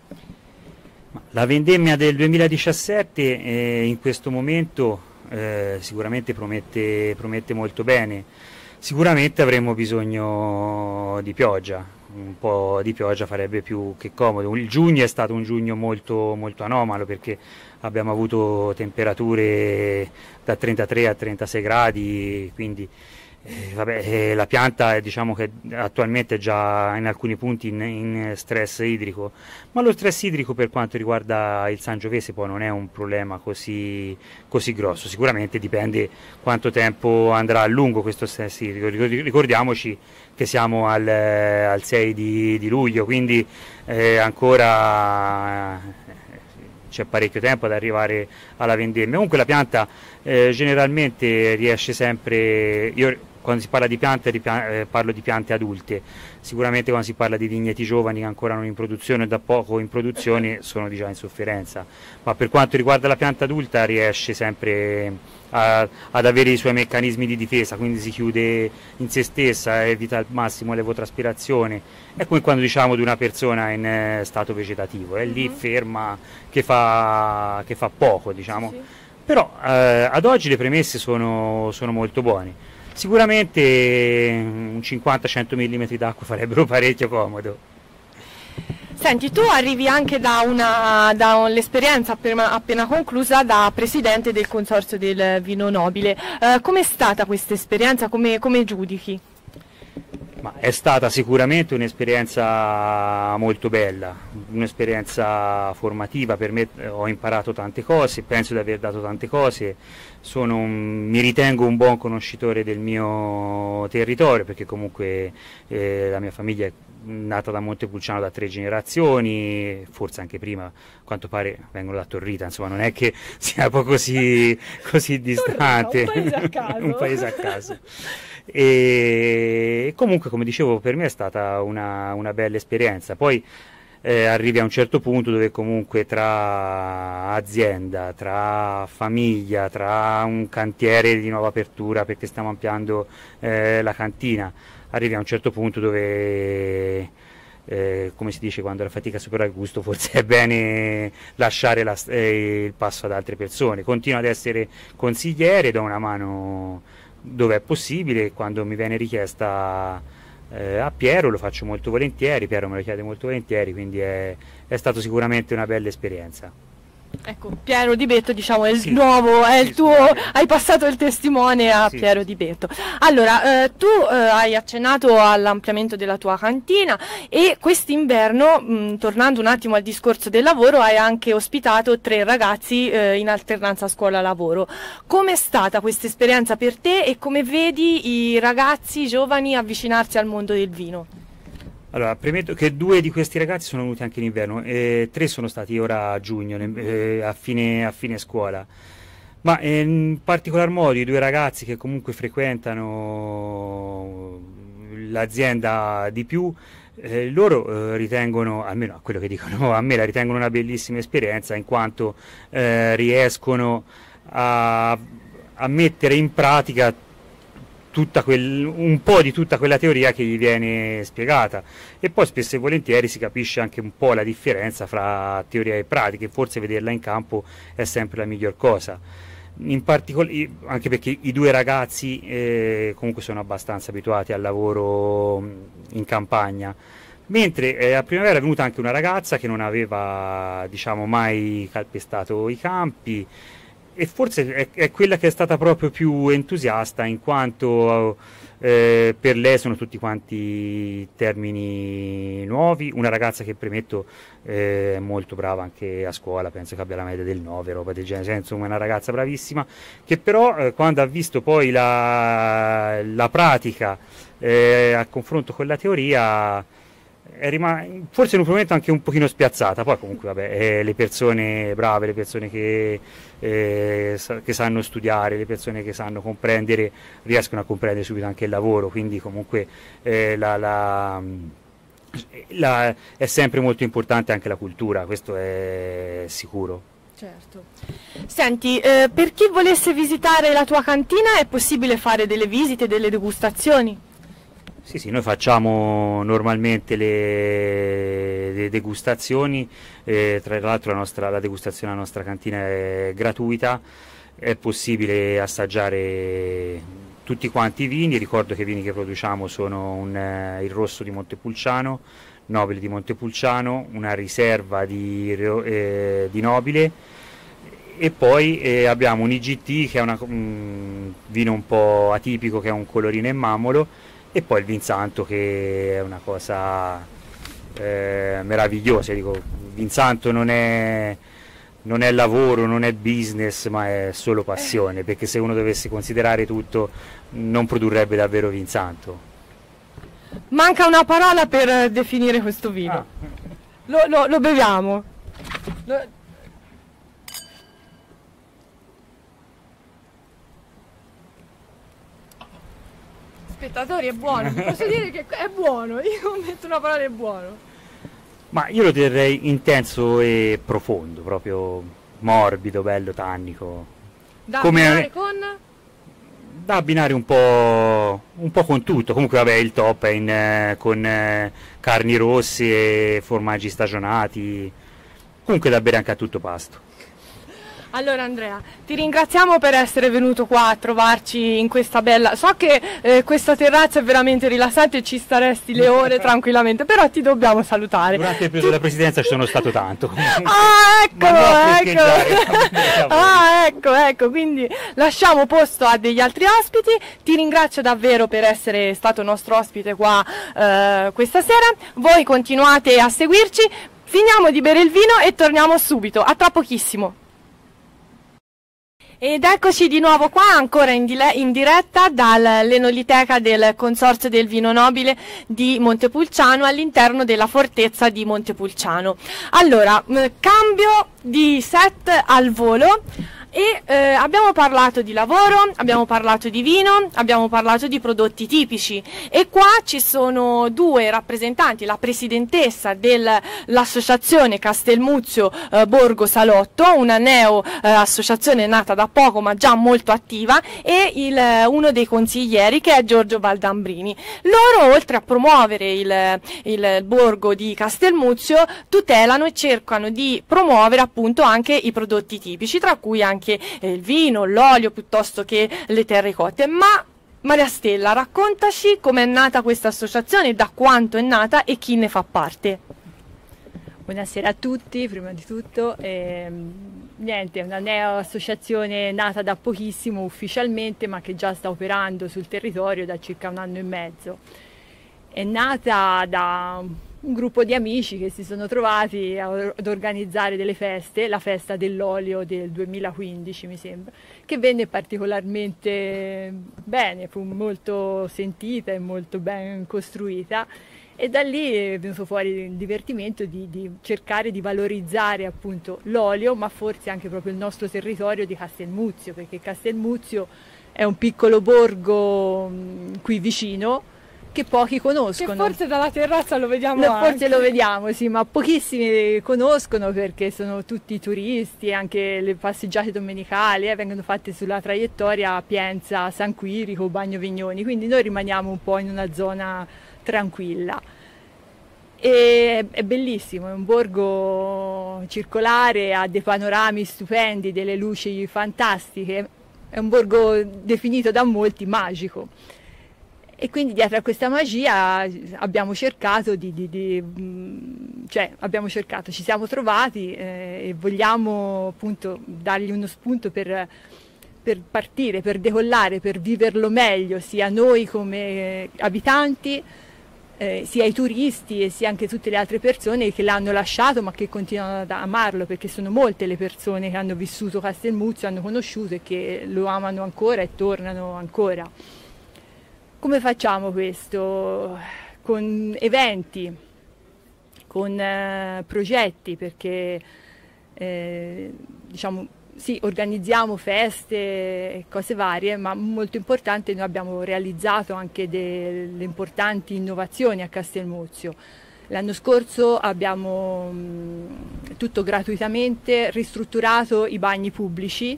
La vendemmia del 2017 eh, in questo momento eh, sicuramente promette, promette, molto bene, sicuramente avremo bisogno di pioggia, un po' di pioggia farebbe più che comodo. Il giugno è stato un giugno molto, molto anomalo perché abbiamo avuto temperature da 33 a 36 gradi, quindi eh, vabbè, eh, la pianta diciamo che attualmente è già in alcuni punti in, in, stress idrico, ma lo stress idrico per quanto riguarda il Sangiovese poi non è un problema così, così grosso, sicuramente dipende quanto tempo andrà a lungo questo stress idrico, ricordiamoci che siamo al, al 6 di, di, luglio, quindi eh, ancora c'è parecchio tempo ad arrivare alla vendemmia. Comunque la pianta eh, generalmente riesce sempre, io quando si parla di piante eh, parlo di piante adulte, sicuramente quando si parla di vigneti giovani che ancora non in produzione o da poco in produzione sono già in sofferenza, ma per quanto riguarda la pianta adulta riesce sempre a, ad avere i suoi meccanismi di difesa, quindi si chiude in se stessa, evita al massimo l'evotraspirazione, è come quando diciamo di una persona in eh, stato vegetativo, è lì mhm. ferma che fa, che fa poco diciamo. Sì. Però eh, ad oggi le premesse sono, sono molto buone. Sicuramente un 50-100 mm d'acqua farebbero parecchio comodo. Senti, tu arrivi anche da, una, da l'esperienza appena, appena, conclusa da presidente del consorzio del vino nobile. Eh, com'è stata questa esperienza? Come, come giudichi? Ma è stata sicuramente un'esperienza molto bella, un'esperienza formativa, per me eh, ho imparato tante cose, penso di aver dato tante cose, un, mi ritengo un buon conoscitore del mio territorio perché comunque eh, la mia famiglia è nata da Montepulciano da tre generazioni, forse anche prima, a quanto pare vengono da Torrita, insomma non è che sia poi così, così distante, un paese a caso. un paese a caso. E comunque, come dicevo, per me è stata una, una bella esperienza. Poi eh, arrivi a un certo punto dove comunque tra azienda, tra famiglia, tra un cantiere di nuova apertura perché stiamo ampliando eh, la cantina, arrivi a un certo punto dove eh, come si dice quando la fatica supera il gusto forse è bene lasciare la, eh, il passo ad altre persone. Continuo ad essere consigliere do una mano dove è possibile, quando mi viene richiesta eh, a Piero lo faccio molto volentieri, Piero me lo chiede molto volentieri, quindi è, è stato sicuramente una bella esperienza. Ecco, Piero Di Betto diciamo è il sì. nuovo, è sì, il tuo, hai passato il testimone a sì. Piero Di Betto. Allora, eh, tu eh, hai accennato all'ampliamento della tua cantina e quest'inverno, mh, tornando un attimo al discorso del lavoro, hai anche ospitato tre ragazzi eh, in alternanza scuola-lavoro. Com'è stata questa esperienza per te e come vedi i ragazzi i giovani avvicinarsi al mondo del vino? Allora, premetto che due di questi ragazzi sono venuti anche in inverno, e tre sono stati ora a giugno, eh, a, fine, a, fine, scuola. Ma in particolar modo i due ragazzi che comunque frequentano l'azienda di più, eh, loro eh, ritengono, almeno a quello che dicono a me, la ritengono una bellissima esperienza in quanto eh, riescono a, a mettere in pratica quel, un po' di tutta quella teoria che gli viene spiegata e poi spesso e volentieri si capisce anche un po' la differenza fra teoria e pratica e forse vederla in campo è sempre la miglior cosa. In particolare, anche perché i due ragazzi eh, comunque sono abbastanza abituati al lavoro in campagna, mentre eh, a primavera è venuta anche una ragazza che non aveva diciamo, mai calpestato i campi e forse è, è, quella che è stata proprio più entusiasta in quanto eh, per lei sono tutti quanti termini nuovi, una ragazza che premetto eh, è molto brava anche a scuola, penso che abbia la media del 9, roba del genere, insomma una ragazza bravissima, che però eh, quando ha visto poi la, la pratica eh, a confronto con la teoria Rim- forse in un momento anche un pochino spiazzata, poi comunque vabbè, eh, le persone brave, le persone che, eh, sa- che, sanno studiare, le persone che sanno comprendere, riescono a comprendere subito anche il lavoro, quindi comunque eh, la, la, la, è sempre molto importante anche la cultura, questo è sicuro. Certo. Senti, eh, per chi volesse visitare la tua cantina è possibile fare delle visite, delle degustazioni? Sì, sì, noi facciamo normalmente le, le degustazioni, eh, tra l'altro la, nostra, la degustazione alla nostra cantina è gratuita, è possibile assaggiare tutti quanti i vini, ricordo che i vini che produciamo sono un, eh, il rosso di Montepulciano, Nobile di Montepulciano, una riserva di, eh, di Nobile. E poi eh, abbiamo un IGT che è una, un vino un po' atipico che ha un colorino in mammolo e poi il Vinsanto che è una cosa eh, meravigliosa, dico, Vinsanto non è, non è lavoro, non è business, ma è solo passione, perché se uno dovesse considerare tutto non produrrebbe davvero Vinsanto. Manca una parola per definire questo vino. Ah. Lo, lo, lo, beviamo. Lo, telespettatori è buono, posso dire che è buono, io metto una parola è buono. Ma io lo terrei intenso e profondo, proprio morbido, bello, tannico. Da Come- abbinare con... Da abbinare un po', un po' con tutto. Comunque, vabbè, il top è in, eh, con eh, carni rosse formaggi stagionati. Comunque da bere anche a tutto pasto. Allora Andrea, ti ringraziamo per essere venuto qua a trovarci in questa bella... So che eh, questa terrazza è veramente rilassante e ci staresti le ore tranquillamente, però ti dobbiamo salutare. Durante il periodo della presidenza ci sono stato tanto. Ah, ecco, ecco. ah, ecco, ecco, quindi lasciamo posto a degli altri ospiti. Ti ringrazio davvero per essere stato nostro ospite qua eh, questa sera. Voi continuate a seguirci. Finiamo di bere il vino e torniamo subito. A tra pochissimo. Ed eccoci di nuovo qua, ancora in, dile- in diretta dall'Enoliteca del Consorzio del Vino Nobile di Montepulciano all'interno della fortezza di Montepulciano. Allora, mh, cambio di set al volo e eh, abbiamo parlato di lavoro, abbiamo parlato di vino, abbiamo parlato di prodotti tipici e qua ci sono due rappresentanti, la presidentessa dell'associazione Castelmuzio eh, Borgo Salotto, una neo eh, associazione nata da poco ma già molto attiva e il, eh, uno dei consiglieri che è Giorgio Valdambrini. Loro oltre a promuovere il, il borgo di Castelmuzio tutelano e cercano di promuovere appunto anche i prodotti tipici, tra cui anche eh, il vino, l'olio piuttosto che le terre cotte. Ma Maria Stella, raccontaci com'è nata questa associazione, da quanto è nata e chi ne fa parte. Buonasera a tutti, prima di tutto. Ehm, niente, è una neo-associazione nata da pochissimo ufficialmente, ma che già sta operando sul territorio da circa un anno e mezzo. È nata da un gruppo di amici che si sono trovati ad organizzare delle feste, la festa dell'olio del 2015 mi sembra, che venne particolarmente bene, fu molto sentita e molto ben costruita. E da lì è venuto fuori il divertimento di, di cercare di valorizzare appunto l'olio, ma forse anche proprio il nostro territorio di Castelmuzio, perché Castelmuzio è un piccolo borgo qui vicino che pochi Che conoscono. forse dalla terrazza lo vediamo anche. forse lo vediamo, sì, ma pochissimi conoscono perché sono tutti turisti, anche le passeggiate domenicali eh, vengono fatte sulla traiettoria Pienza, San Quirico, Bagno Vignoni, quindi noi rimaniamo un po' in una zona tranquilla. E è bellissimo, è un borgo circolare, ha dei panorami stupendi, delle luci fantastiche, è un borgo definito da molti magico. E quindi dietro a questa magia abbiamo cercato di, di- di, mm, cioè abbiamo cercato, ci siamo trovati eh, e vogliamo appunto dargli uno spunto per, per partire, per decollare, per viverlo meglio, sia noi come eh, abitanti, eh, sia i turisti e sia anche tutte le altre persone che l'hanno lasciato ma che continuano ad amarlo perché sono molte le persone che hanno vissuto Castelmuzio, hanno conosciuto e che lo amano ancora e tornano ancora. Come facciamo questo? Con eventi, con eh, progetti, perché eh, diciamo, sì, organizziamo feste e cose varie, ma molto importante noi abbiamo realizzato anche delle importanti innovazioni a Castelmuzio. L'anno scorso abbiamo mh, tutto gratuitamente ristrutturato i bagni pubblici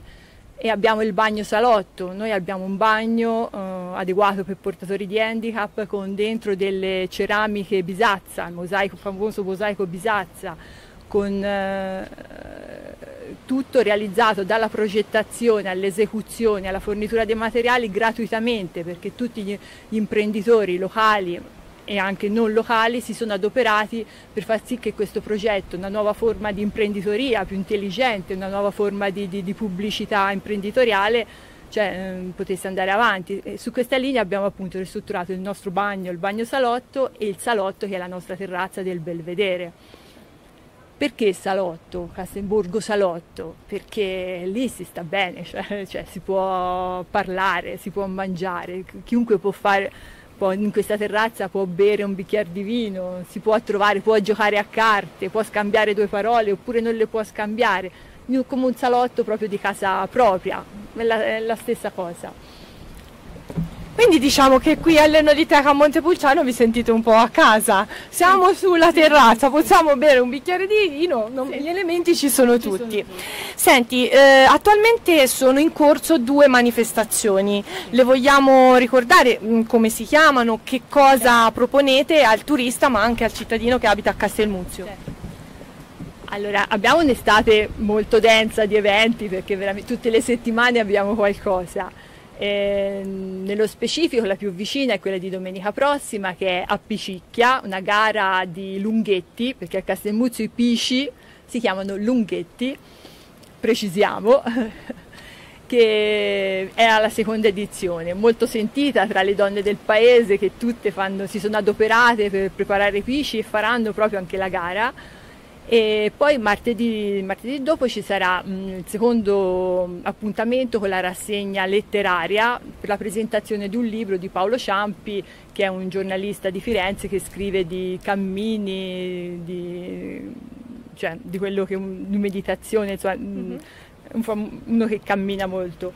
e abbiamo il bagno salotto. Noi abbiamo un bagno eh, adeguato per portatori di handicap con dentro delle ceramiche bisazza, il mosaico, famoso mosaico bisazza, con eh, tutto realizzato dalla progettazione all'esecuzione, alla fornitura dei materiali gratuitamente perché tutti gli, imprenditori locali e anche non locali si sono adoperati per far sì che questo progetto, una nuova forma di imprenditoria più intelligente, una nuova forma di, di- di pubblicità imprenditoriale, cioè, ehm, potesse andare avanti. E su questa linea abbiamo appunto ristrutturato il nostro bagno, il bagno salotto e il salotto che è la nostra terrazza del Belvedere. Perché salotto, Castelburgo salotto? Perché lì si sta bene, cioè, cioè si può parlare, si può mangiare, chiunque può fare, può- in questa terrazza può bere un bicchiere di vino, si può trovare, può giocare a carte, può scambiare due parole oppure non le può scambiare, come un salotto proprio di casa propria, è la, è la stessa cosa. Quindi diciamo che qui all'Enoliteca a Montepulciano vi sentite un po' a casa. Siamo sulla terrazza, possiamo bere un bicchiere di vino, non- gli elementi ci sono tutti. Senti, eh, attualmente sono in corso due manifestazioni. Le vogliamo ricordare mh, come si chiamano, che cosa proponete al turista ma anche al cittadino che abita a Castelmuzio? Allora, abbiamo un'estate molto densa di eventi perché veramente tutte le settimane abbiamo qualcosa. Eh, nello specifico la più vicina è quella di domenica prossima che è a Picicchia, una gara di lunghetti, perché a Castelmuzio i pisci si chiamano lunghetti, precisiamo, che è alla seconda edizione, molto sentita tra le donne del paese che tutte fanno- si sono adoperate per preparare i pisci e faranno proprio anche la gara. E poi martedì, martedì dopo ci sarà mh, il secondo appuntamento con la rassegna letteraria per la presentazione di un libro di Paolo Ciampi, che è un giornalista di Firenze che scrive di cammini, di, cioè, di quello che di meditazione, insomma, un fam- uno che cammina molto.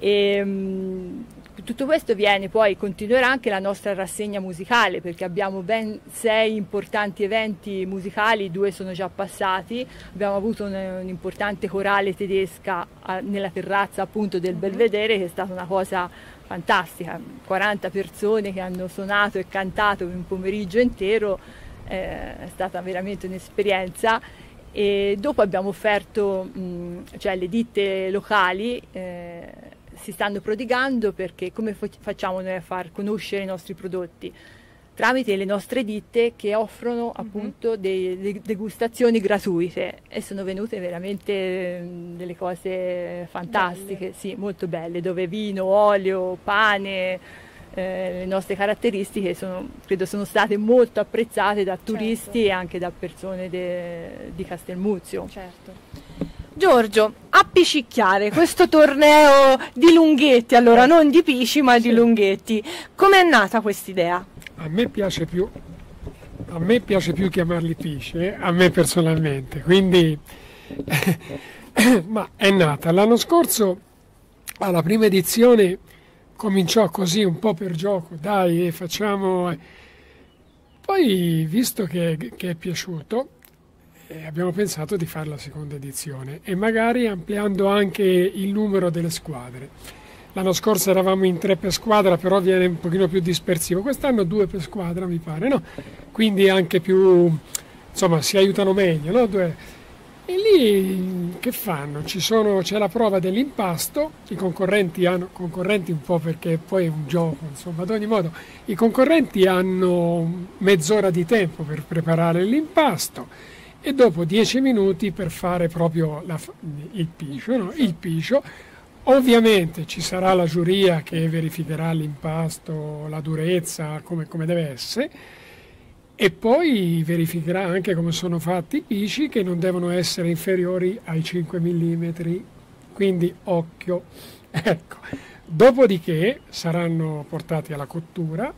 E, mh, tutto questo viene poi, continuerà anche la nostra rassegna musicale perché abbiamo ben sei importanti eventi musicali, due sono già passati, abbiamo avuto un- un'importante corale tedesca nella terrazza appunto del Belvedere che è stata una cosa fantastica, 40 persone che hanno suonato e cantato un pomeriggio intero, eh, è stata veramente un'esperienza. E dopo abbiamo offerto, mh, cioè le ditte locali eh, si stanno prodigando perché come fa- facciamo noi a far conoscere i nostri prodotti? Tramite le nostre ditte che offrono appunto dei- de- degustazioni gratuite e sono venute veramente mh, delle cose fantastiche, sì, molto belle, dove vino, olio, pane, eh, le nostre caratteristiche sono, credo sono state molto apprezzate da turisti e anche da persone de- di Castelmuzio. Giorgio, appicicchiare questo torneo di lunghetti, allora non di pisci ma di lunghetti, com'è nata quest'idea? A me piace più, a me piace più chiamarli pisci, eh, a me personalmente, quindi ma è nata l'anno scorso alla prima edizione cominciò così un po' per gioco, dai, facciamo eh. poi visto che, che è piaciuto eh, abbiamo pensato di fare la seconda edizione e magari ampliando anche il numero delle squadre. L'anno scorso eravamo in tre per squadra, però viene un pochino più dispersivo. Quest'anno due per squadra, mi pare, no? Quindi anche più, insomma, si aiutano meglio, no? Due- E lì che fanno? Sono- c'è la prova dell'impasto, i concorrenti hanno, concorrenti un po' perché poi è un gioco, insomma, ad ogni modo, i concorrenti hanno mezz'ora di tempo per preparare l'impasto e dopo 10 minuti per fare proprio la il piscio. no? Il piscio. Ovviamente ci sarà la giuria che verificherà l'impasto, la durezza, come, come deve essere, e poi verificherà anche come sono fatti i pisci che non devono essere inferiori ai 5 mm, quindi occhio. Ecco. Dopodiché saranno portati alla cottura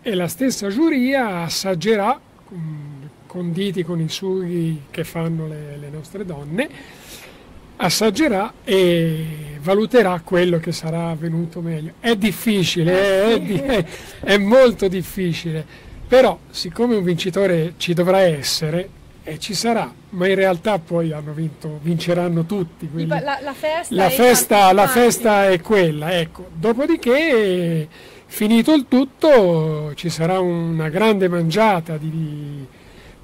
e la stessa giuria assaggerà mm, conditi con i sughi che fanno le, le nostre donne, assaggerà e valuterà quello che sarà venuto meglio. È difficile, è, di- è- è molto difficile, però siccome un vincitore ci dovrà essere, e ci sarà, ma in realtà poi hanno vinto, vinceranno tutti. quelli- La, la festa, la è festa, la festa è quella, ecco. Dopodiché, finito il tutto, ci sarà una grande mangiata di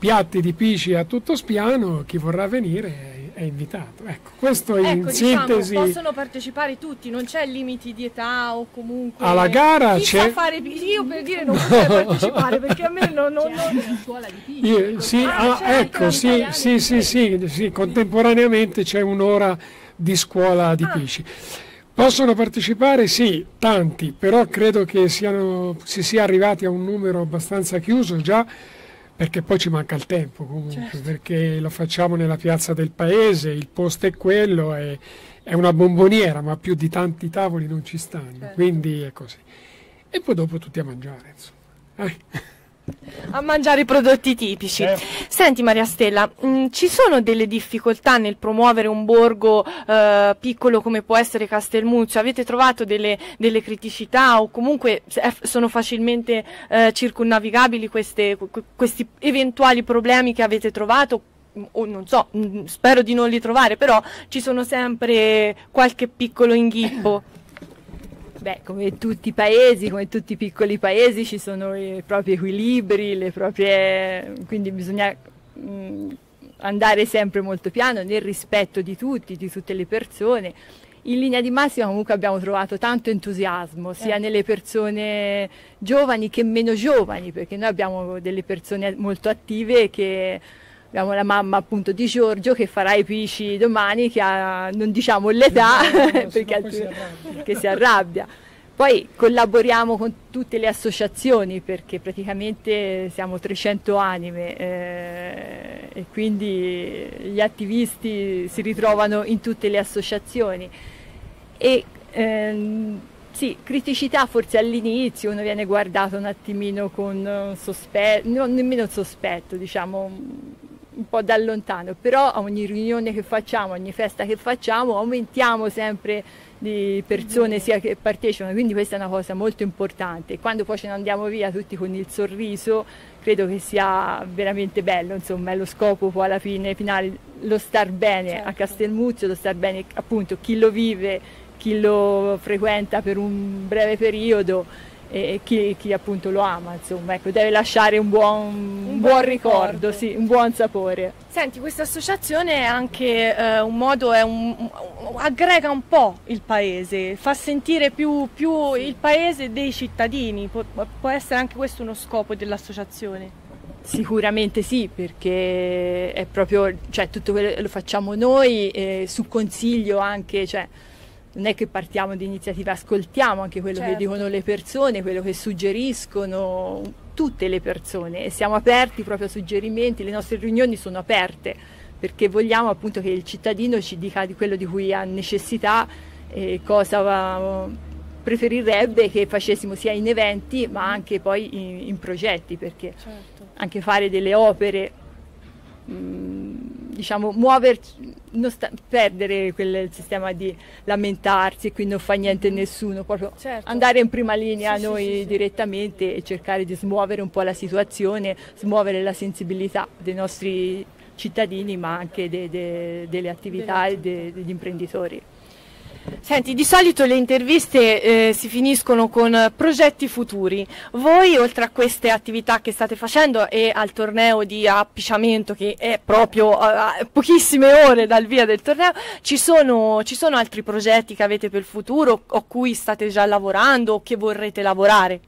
piatti di pisci a tutto spiano. Chi vorrà venire è, è invitato. Ecco, questo in Ecco, diciamo, sintesi. possono partecipare tutti, non c'è limiti di età o comunque... Alla gara Chi c'è- sa fare? Io per dire non potrei partecipare perché a me non... non, non... Io- sì, Ah, ah, ecco, sì, italiano sì, sì, sì, sì, contemporaneamente c'è un'ora di scuola di pisci. Possono partecipare? Sì, tanti, però credo che siano, si sia arrivati a un numero abbastanza chiuso già, perché poi ci manca il tempo comunque, perché lo facciamo nella piazza del paese, il posto è quello, è, è una bomboniera, ma più di tanti tavoli non ci stanno, quindi è così. E poi dopo tutti a mangiare, insomma. Eh. A mangiare i prodotti tipici. Certo. Senti Maria Stella, mh, ci sono delle difficoltà nel promuovere un borgo eh, piccolo come può essere Castelmuzio? Avete trovato delle, delle criticità o comunque eh, sono facilmente eh, circumnavigabili queste- que- questi eventuali problemi che avete trovato? Mm, O non so, mh, spero di non li trovare, però ci sono sempre qualche piccolo inghippo. Beh, come tutti i paesi, come tutti i piccoli paesi, ci sono i propri equilibri, le proprie... quindi bisogna mh, andare sempre molto piano nel rispetto di tutti, di tutte le persone. In linea di massima comunque abbiamo trovato tanto entusiasmo, sia nelle persone giovani che meno giovani, perché noi abbiamo delle persone molto attive che abbiamo la mamma appunto di Giorgio che farà i pisci domani, che ha, non diciamo l'età, No, no, perché poi si altri- arrabbia. che si arrabbia. Poi collaboriamo con tutte le associazioni perché praticamente siamo 300 anime eh, e quindi gli attivisti si ritrovano in tutte le associazioni. E ehm, sì, criticità forse all'inizio, uno viene guardato un attimino con eh, sospetto, non nemmeno sospetto, diciamo un po' da lontano, però a ogni riunione che facciamo, ogni festa che facciamo, aumentiamo sempre di persone sia che partecipano, quindi questa è una cosa molto importante. Quando poi ce ne andiamo via tutti con il sorriso, credo che sia veramente bello, insomma, è lo scopo poi alla fine finale, lo star bene a Castelmuzio, lo star bene appunto chi lo vive, chi lo frequenta per un breve periodo e chi, chi appunto lo ama, insomma, ecco, deve lasciare un buon, un buon ricordo, sì, un buon sapore. Senti, questa associazione è anche eh, un modo, è un- un- aggrega un po' il paese, fa sentire più, più il paese dei cittadini, può, può essere anche questo uno scopo dell'associazione. Sicuramente sì, perché è proprio, cioè tutto quello che lo facciamo noi, eh, su consiglio anche, cioè non è che partiamo di iniziativa, ascoltiamo anche quello Certo. che dicono le persone, quello che suggeriscono tutte le persone e siamo aperti proprio a suggerimenti, le nostre riunioni sono aperte perché vogliamo appunto che il cittadino ci dica di quello di cui ha necessità e cosa va- preferirebbe che facessimo sia in eventi ma anche poi in, in progetti perché anche fare delle opere, diciamo, muoverci, non sta- perdere quel sistema di lamentarsi e qui non fa niente nessuno, proprio Certo. andare in prima linea sì, noi sì, sì. direttamente e cercare di smuovere un po' la situazione, smuovere la sensibilità dei nostri cittadini ma anche de- de- delle attività e de- degli imprenditori. Senti, di solito le interviste eh, si finiscono con eh, progetti futuri. Voi, oltre a queste attività che state facendo e al torneo di appicciamento, che è proprio a a pochissime ore dal via del torneo, ci sono, ci sono altri progetti che avete per il futuro o cui state già lavorando o che vorrete lavorare?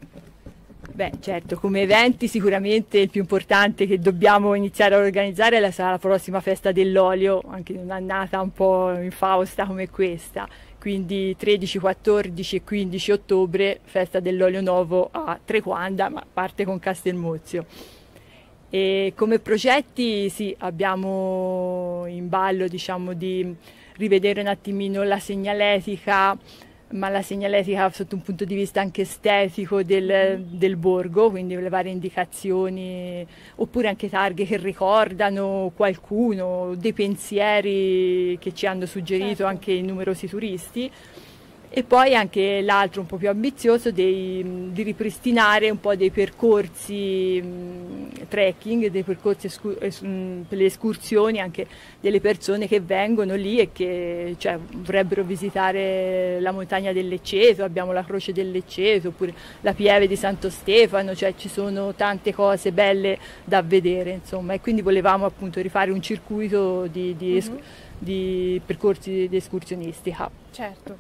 Beh, certo, come eventi sicuramente il più importante che dobbiamo iniziare a organizzare sarà la prossima festa dell'olio, anche in un'annata un po' infausta come questa. Quindi 13, 14 e 15 ottobre, festa dell'olio nuovo a Trequanda, ma parte con Castelmozio. E come progetti sì, abbiamo in ballo diciamo, di rivedere un attimino la segnaletica, ma la segnaletica sotto un punto di vista anche estetico del, del borgo, quindi le varie indicazioni, oppure anche targhe che ricordano qualcuno, dei pensieri che ci hanno suggerito anche i numerosi turisti. E poi anche l'altro un po' più ambizioso dei- di ripristinare un po' dei percorsi mh, trekking, dei percorsi escu- es- mh, per le escursioni anche delle persone che vengono lì e che cioè, vorrebbero visitare la montagna del Lecceto, abbiamo la croce del Lecceto oppure la pieve di Santo Stefano, cioè ci sono tante cose belle da vedere insomma e quindi volevamo appunto rifare un circuito di, di es- di percorsi di escursionistica. Certo.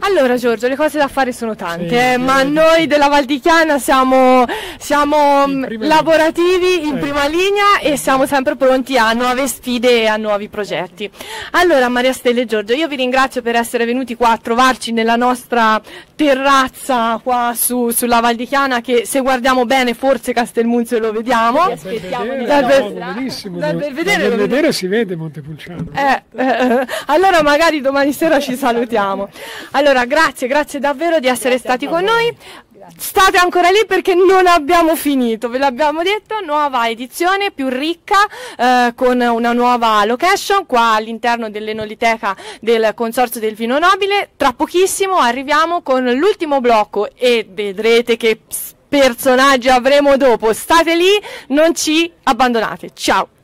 Allora Giorgio, le cose da fare sono tante, Sì, eh, ma direi di noi della Val di Chiana siamo, siamo In mm, lavorativi in Eh. prima linea e siamo sempre pronti a nuove sfide e a nuovi progetti. Allora Maria Stella e Giorgio, io vi ringrazio per essere venuti qua a trovarci nella nostra terrazza qua su, sulla Val di Chiana che se guardiamo bene forse Castelmunzio lo vediamo. Belvedere, Dal benissimo. dal dal Belvedere lo Belvedere si vede Montepulciano. Eh, eh, allora magari domani sera ci salutiamo. Allora, grazie, grazie davvero di essere stati con noi. state ancora lì perché non abbiamo finito, ve l'abbiamo detto, nuova edizione più ricca eh, con una nuova location qua all'interno dell'Enoliteca del Consorzio del Vino Nobile. Tra pochissimo arriviamo con l'ultimo blocco e vedrete che personaggi avremo dopo. State lì, non ci abbandonate. Ciao!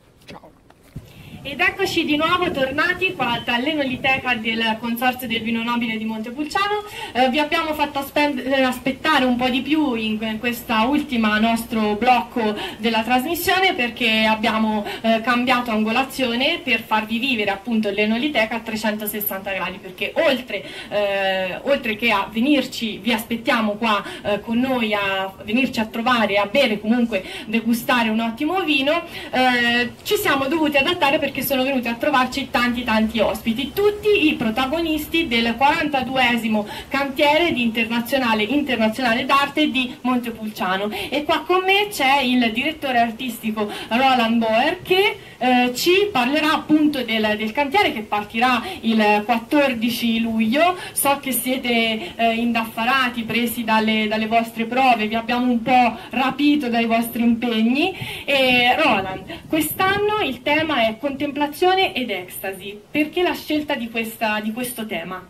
Ed eccoci di nuovo tornati qua dall'Enoliteca del Consorzio del Vino Nobile di Montepulciano. Eh, vi abbiamo fatto eh, aspettare un po' di più in, in questa ultima nostro blocco della trasmissione perché abbiamo eh, cambiato angolazione per farvi vivere appunto l'Enoliteca a 360 gradi perché oltre, eh, oltre, che a venirci, vi aspettiamo qua eh, con noi a venirci a trovare, a bere comunque degustare un ottimo vino, eh, ci siamo dovuti adattare perché sono venuti a trovarci tanti tanti ospiti, tutti i protagonisti del 42esimo cantiere di internazionale, internazionale d'arte di Montepulciano. E qua con me c'è il direttore artistico Roland Boer che eh, ci parlerà appunto del, del, cantiere che partirà il 14 luglio, so che siete eh, indaffarati, presi dalle, dalle, vostre prove, vi abbiamo un po' rapito dai vostri impegni. E Roland, quest'anno il tema è contemplazione ed estasi, perché la scelta di, questa, di questo tema?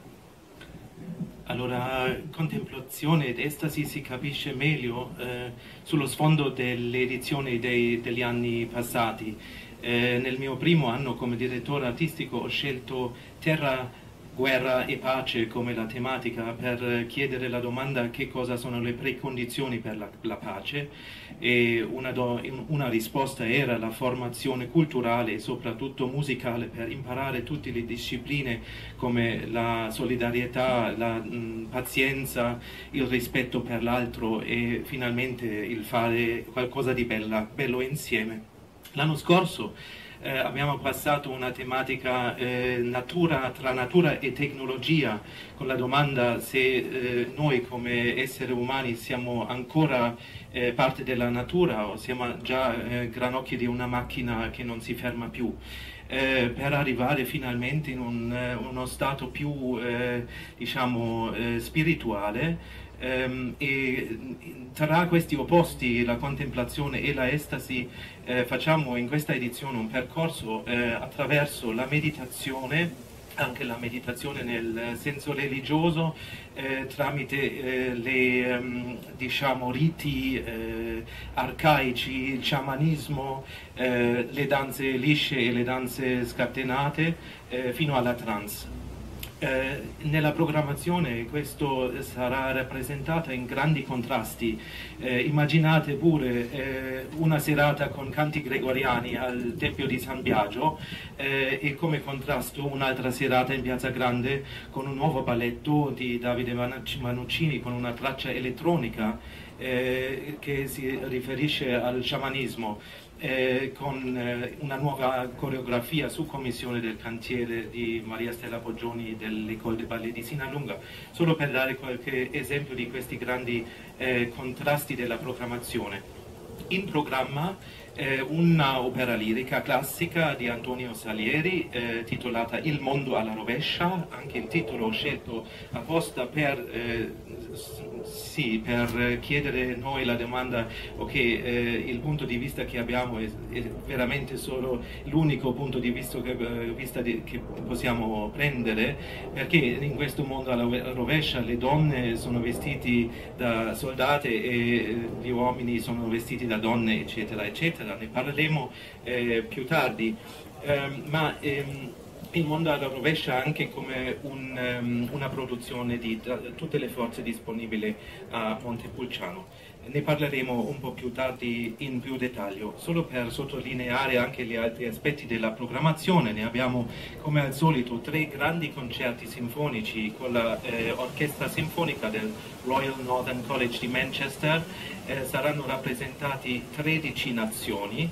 Allora, contemplazione ed estasi si capisce meglio eh, sullo sfondo delle edizioni dei, degli anni passati. Eh, nel mio primo anno come direttore artistico ho scelto Terra, Guerra e Pace come la tematica per chiedere la domanda che cosa sono le precondizioni per la, la pace e una, do, una, risposta era la formazione culturale e soprattutto musicale per imparare tutte le discipline come la solidarietà, la mh, pazienza, il rispetto per l'altro e finalmente il fare qualcosa di bella, bello insieme. L'anno scorso eh, abbiamo passato una tematica eh, natura, tra natura e tecnologia con la domanda se eh, noi come esseri umani siamo ancora eh, parte della natura o siamo già eh, granocchi di una macchina che non si ferma più. Eh, per arrivare finalmente in un, uno stato più diciamo, spirituale Um, e tra questi opposti, la contemplazione e la estasi, eh, facciamo in questa edizione un percorso eh, attraverso la meditazione, anche la meditazione nel senso religioso, eh, tramite le um, diciamo, riti eh, arcaici, il sciamanismo, eh, le danze lisce e le danze scatenate, eh, fino alla trance. Eh, nella programmazione questo sarà rappresentato in grandi contrasti. Eh, immaginate pure eh, una serata con canti gregoriani al Tempio di San Biagio eh, e come contrasto un'altra serata in Piazza Grande con un nuovo balletto di Davide Manuccini con una traccia elettronica eh, che si riferisce al sciamanismo eh, con eh, una nuova coreografia su commissione del cantiere di Maria Stella Poggioni dell'École de Ballet di Sinalunga, solo per dare qualche esempio di questi grandi eh, contrasti della programmazione. In programma eh, un'opera lirica classica di Antonio Salieri eh, titolata Il mondo alla rovescia, anche il titolo scelto apposta per eh, sì, per chiedere noi la domanda, ok, eh, il punto di vista che abbiamo è, è veramente solo l'unico punto di vista, che, eh, vista di, che, possiamo prendere, perché in questo mondo alla rovescia le donne sono vestite da soldate e eh, gli uomini sono vestiti da donne, eccetera, eccetera. Ne parleremo eh, più tardi. Um, ma ehm, il mondo alla rovescia anche come un, um, una produzione di tutte le forze disponibili a Montepulciano. Ne parleremo un po' più tardi in più dettaglio, solo per sottolineare anche gli altri aspetti della programmazione. Ne abbiamo come al solito tre grandi concerti sinfonici con l'Orchestra eh, Sinfonica del Royal Northern College di Manchester. Eh, saranno rappresentati 13 nazioni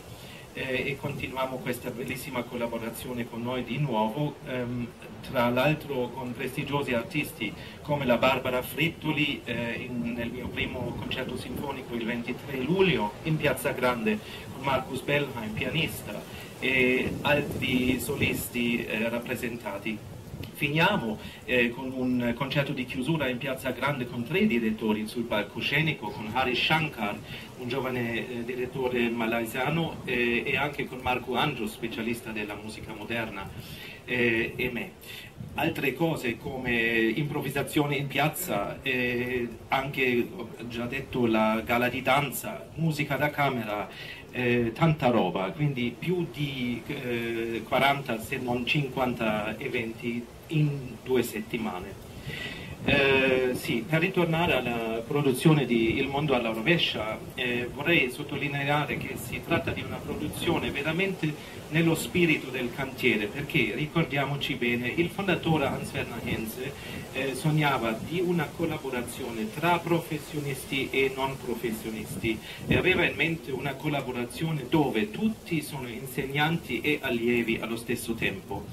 eh, e continuiamo questa bellissima collaborazione con noi di nuovo, ehm, tra l'altro con prestigiosi artisti come la Barbara Frittoli eh, in, nel mio primo concerto sinfonico il 23 luglio in Piazza Grande con Marcus Bellheim, pianista, e altri solisti eh, rappresentati. Finiamo eh, con un concerto di chiusura in Piazza Grande con tre direttori sul palcoscenico, con Hari Shankar, un giovane eh, direttore malaysiano, eh, e anche con Marco Angio, specialista della musica moderna, eh, e me. Altre cose come improvvisazione in piazza, eh, anche, ho già detto, la gala di danza, musica da camera, eh, tanta roba, quindi più di eh, 40 se non 50 eventi in due settimane. Eh, sì, per ritornare alla produzione di Il mondo alla rovescia, eh, vorrei sottolineare che si tratta di una produzione veramente nello spirito del cantiere, perché ricordiamoci bene, il fondatore Hans Werner Henze eh, sognava di una collaborazione tra professionisti e non professionisti e aveva in mente una collaborazione dove tutti sono insegnanti e allievi allo stesso tempo.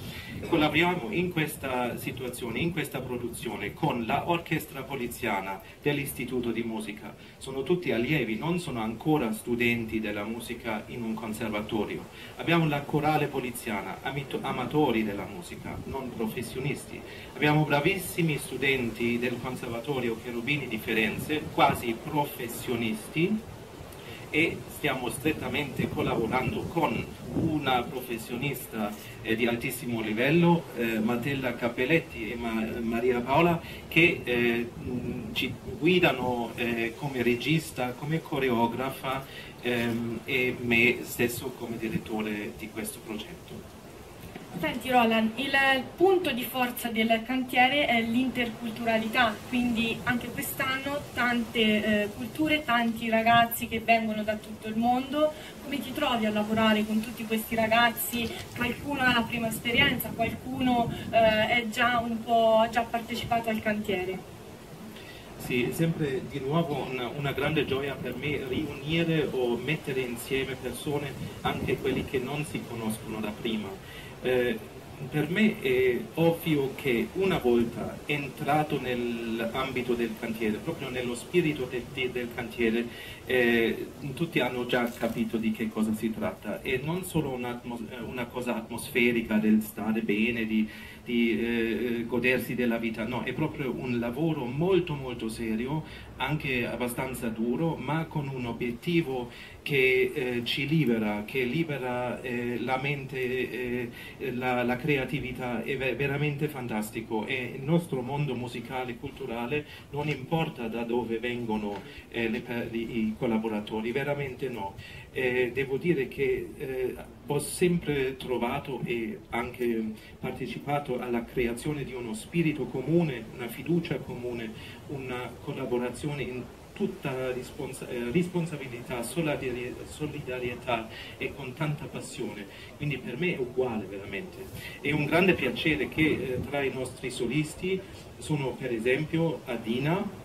Collaboriamo in questa situazione, in questa produzione con la orchestra poliziana dell'Istituto di Musica. Sono tutti allievi, non sono ancora studenti della musica in un conservatorio. Abbiamo la corale poliziana, amatori della musica, non professionisti. Abbiamo bravissimi studenti del Conservatorio Cherubini di Firenze, quasi professionisti, e stiamo strettamente collaborando con una professionista eh, di altissimo livello, eh, Matella Cappelletti e Ma Maria Paola, che eh, ci guidano eh, come regista, come coreografa ehm, e me stesso come direttore di questo progetto. Senti Roland, il punto di forza del cantiere è l'interculturalità, quindi anche quest'anno tante eh, culture, tanti ragazzi che vengono da tutto il mondo. Come ti trovi a lavorare con tutti questi ragazzi? Qualcuno ha la prima esperienza, qualcuno eh, già ha già partecipato al cantiere? Sì, è sempre di nuovo una, una, grande gioia per me riunire o mettere insieme persone, anche quelli che non si conoscono da prima eh, per me è ovvio che una volta entrato nell'ambito del cantiere, proprio nello spirito del, del cantiere, eh, tutti hanno già capito di che cosa si tratta. E non solo una, una cosa atmosferica del stare bene, di, di eh, godersi della vita, no, è proprio un lavoro molto molto serio, anche abbastanza duro, ma con un obiettivo che eh, ci libera, che libera eh, la mente, eh, la, la, creatività, è veramente fantastico e il nostro mondo musicale e culturale non importa da dove vengono eh, le, i collaboratori, veramente no. Eh, devo dire che eh, ho sempre trovato e anche partecipato alla creazione di uno spirito comune, una fiducia comune, una collaborazione in tutta risponsa eh, responsabilità, solidarietà e con tanta passione. Quindi per me è uguale veramente. È un grande piacere che eh, tra i nostri solisti sono per esempio Adina,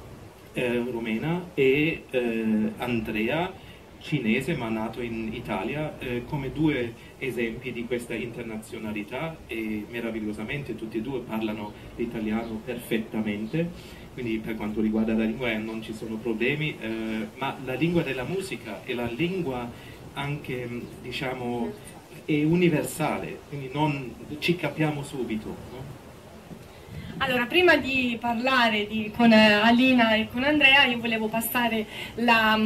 eh, rumena, e eh, Andrea, cinese ma nato in Italia, eh, come due esempi di questa internazionalità e meravigliosamente tutti e due parlano l'italiano perfettamente, quindi per quanto riguarda la lingua eh, non ci sono problemi, eh, ma la lingua della musica è la lingua anche, diciamo, è universale, quindi non ci capiamo subito. No? Allora, prima di parlare di, con eh, Alina e con Andrea, io volevo passare la...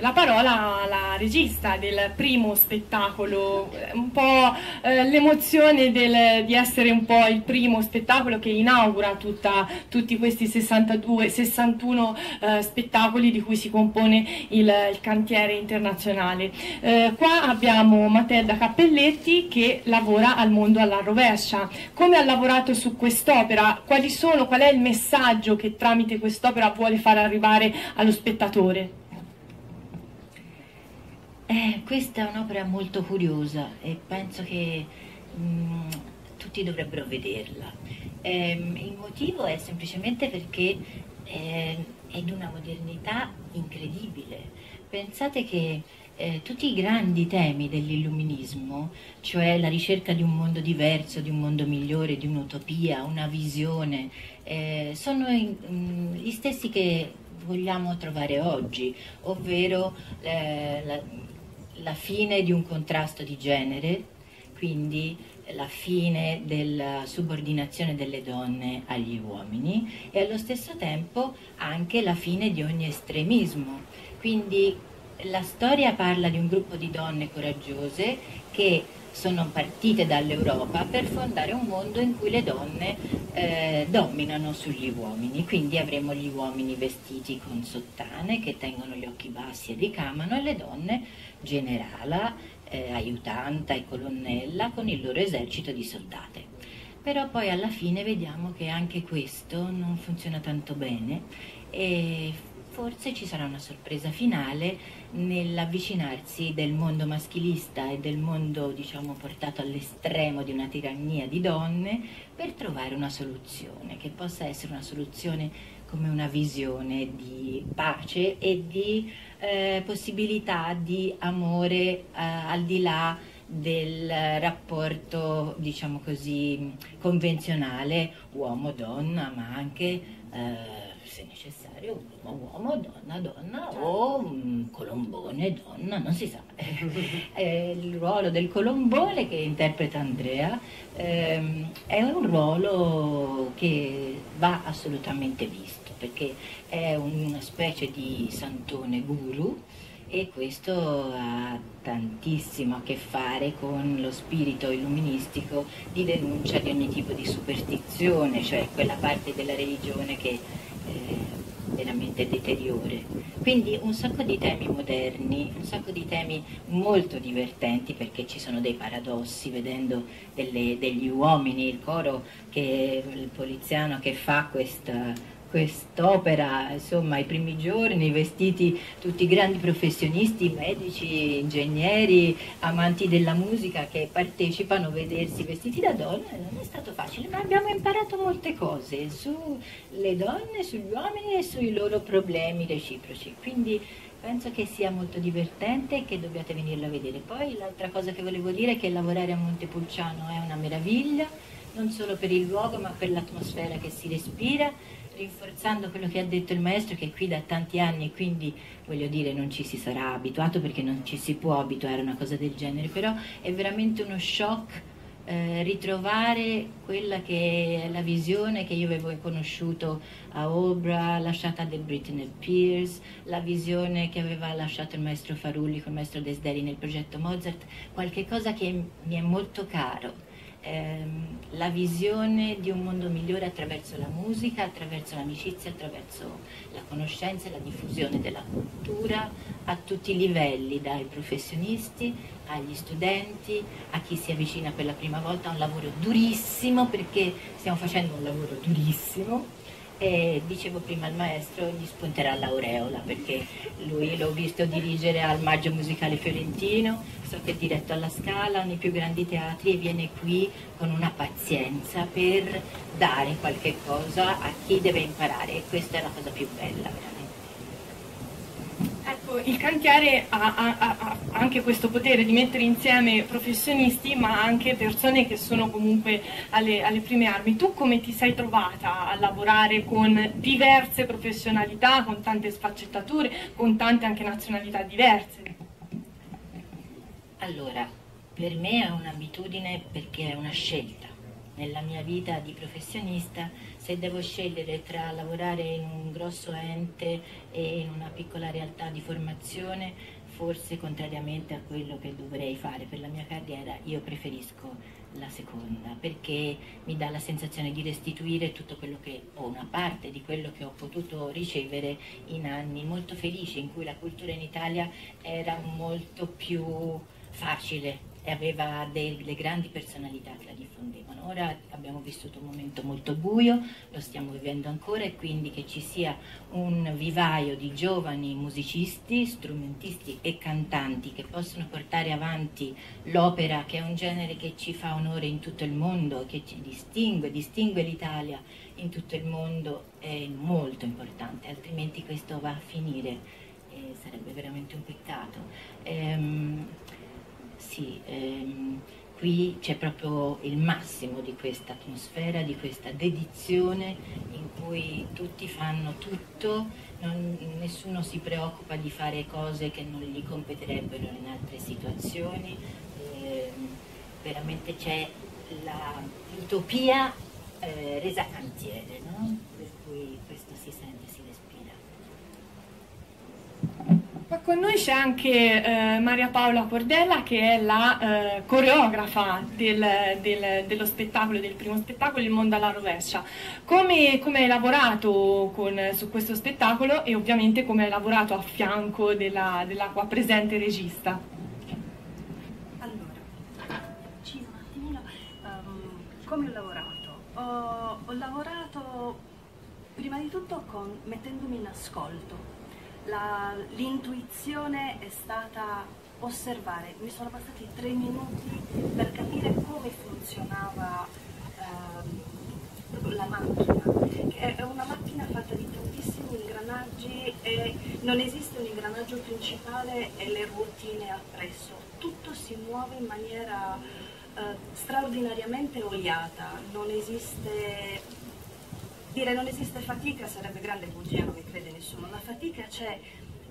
La parola alla regista del primo spettacolo, un po' eh, l'emozione del, di essere un po' il primo spettacolo che inaugura tutta, tutti questi 62, 61 eh, spettacoli di cui si compone il, il cantiere internazionale. Eh, qua abbiamo Matilda Cappelletti che lavora al mondo alla rovescia. Come ha lavorato su quest'opera? Quali sono, qual è il messaggio che tramite quest'opera vuole far arrivare allo spettatore? Eh, questa è un'opera molto curiosa e penso che mh, mm, tutti dovrebbero vederla. Eh, il motivo è semplicemente perché eh, è di una modernità incredibile. Pensate che eh, tutti i grandi temi dell'illuminismo, cioè la ricerca di un mondo diverso, di un mondo migliore, di un'utopia, una visione, eh, sono in, mh, mm, gli stessi che vogliamo trovare oggi, ovvero eh, la, la fine di un contrasto di genere, quindi la fine della subordinazione delle donne agli uomini e allo stesso tempo anche la fine di ogni estremismo. Quindi la storia parla di un gruppo di donne coraggiose che sono partite dall'Europa per fondare un mondo in cui le donne eh, dominano sugli uomini, quindi avremo gli uomini vestiti con sottane che tengono gli occhi bassi e ricamano e le donne generala, eh, aiutanta e colonnella con il loro esercito di soldate. Però poi alla fine vediamo che anche questo non funziona tanto bene e forse ci sarà una sorpresa finale nell'avvicinarsi del mondo maschilista e del mondo diciamo portato all'estremo di una tirannia di donne per trovare una soluzione che possa essere una soluzione come una visione di pace e di eh, possibilità di amore eh, al di là del rapporto, diciamo così, convenzionale uomo-donna, ma anche eh, se necessario uomo uomo, donna donna certo. o um, colombone donna, non si sa. eh, il ruolo del colombone che interpreta Andrea ehm, è un ruolo che va assolutamente visto perché è una specie di santone guru e questo ha tantissimo a che fare con lo spirito illuministico di denuncia di ogni tipo di superstizione, cioè quella parte della religione che eh, veramente deteriore. Quindi un sacco di temi moderni, un sacco di temi molto divertenti perché ci sono dei paradossi vedendo delle, degli uomini, il coro che il poliziano che fa questa quest'opera, insomma, i primi giorni, vestiti tutti grandi professionisti, medici, ingegneri, amanti della musica che partecipano vedersi vestiti da donne, non è stato facile, ma abbiamo imparato molte cose sulle donne, sugli uomini e sui loro problemi reciproci. Quindi penso che sia molto divertente e che dobbiate venirlo a vedere. Poi l'altra cosa che volevo dire è che lavorare a Montepulciano è una meraviglia, non solo per il luogo ma per l'atmosfera che si respira rinforzando quello che ha detto il maestro che è qui da tanti anni e quindi voglio dire non ci si sarà abituato perché non ci si può abituare a una cosa del genere, però è veramente uno shock eh, ritrovare quella che è la visione che io avevo conosciuto a Obra, lasciata da Britney Pierce, la visione che aveva lasciato il maestro Farulli con il maestro Desderi nel progetto Mozart, qualche cosa che mi è molto caro ehm, la visione di un mondo migliore attraverso la musica, attraverso l'amicizia, attraverso la conoscenza e la diffusione della cultura a tutti i livelli, dai professionisti agli studenti, a chi si avvicina per la prima volta a un lavoro durissimo, perché stiamo facendo un lavoro durissimo e dicevo prima al maestro gli spunterà l'aureola perché lui l'ho visto dirigere al Maggio Musicale Fiorentino, so che è diretto alla Scala, nei più grandi teatri e viene qui con una pazienza per dare qualche cosa a chi deve imparare e questa è la cosa più bella veramente. Ecco, il cantiere ha, ha, ha, anche questo potere di mettere insieme professionisti ma anche persone che sono comunque alle, alle, prime armi. Tu come ti sei trovata a lavorare con diverse professionalità, con tante sfaccettature, con tante anche nazionalità diverse? Allora, per me è un'abitudine perché è una scelta. Nella mia vita di professionista, se devo scegliere tra lavorare in un grosso ente e in una piccola realtà di formazione, forse contrariamente a quello che dovrei fare per la mia carriera, io preferisco la seconda perché mi dà la sensazione di restituire tutto quello che o una parte di quello che ho potuto ricevere in anni molto felici in cui la cultura in Italia era molto più facile e aveva delle grandi personalità che la diffondevano. Ora abbiamo vissuto un momento molto buio, lo stiamo vivendo ancora e quindi che ci sia un vivaio di giovani musicisti, strumentisti e cantanti che possono portare avanti l'opera che è un genere che ci fa onore in tutto il mondo, che ci distingue, distingue l'Italia in tutto il mondo è molto importante, altrimenti questo va a finire e sarebbe veramente un peccato. Ehm, sì, ehm, qui c'è proprio il massimo di questa atmosfera, di questa dedizione in cui tutti fanno tutto, non, nessuno si preoccupa di fare cose che non gli competerebbero in altre situazioni, ehm, veramente c'è l'utopia eh, resa cantiere, no? per cui questo si sente, si respira. Ma con noi c'è anche eh, Maria Paola Cordella che è la eh, coreografa del, del, dello spettacolo, del primo spettacolo Il mondo alla rovescia. Come, come hai lavorato con, su questo spettacolo e ovviamente come hai lavorato a fianco della, della qua presente regista? Allora, un attimino, um, come ho lavorato? Ho, ho lavorato prima di tutto con, mettendomi in ascolto l'intuizione è stata osservare, mi sono bastati tre minuti per capire come funzionava eh, la macchina, è una macchina fatta di tantissimi ingranaggi e non esiste un ingranaggio principale e le ruotine appresso, tutto si muove in maniera eh, straordinariamente oliata, non esiste Dire non esiste fatica sarebbe grande bugia, non mi crede nessuno. La fatica c'è,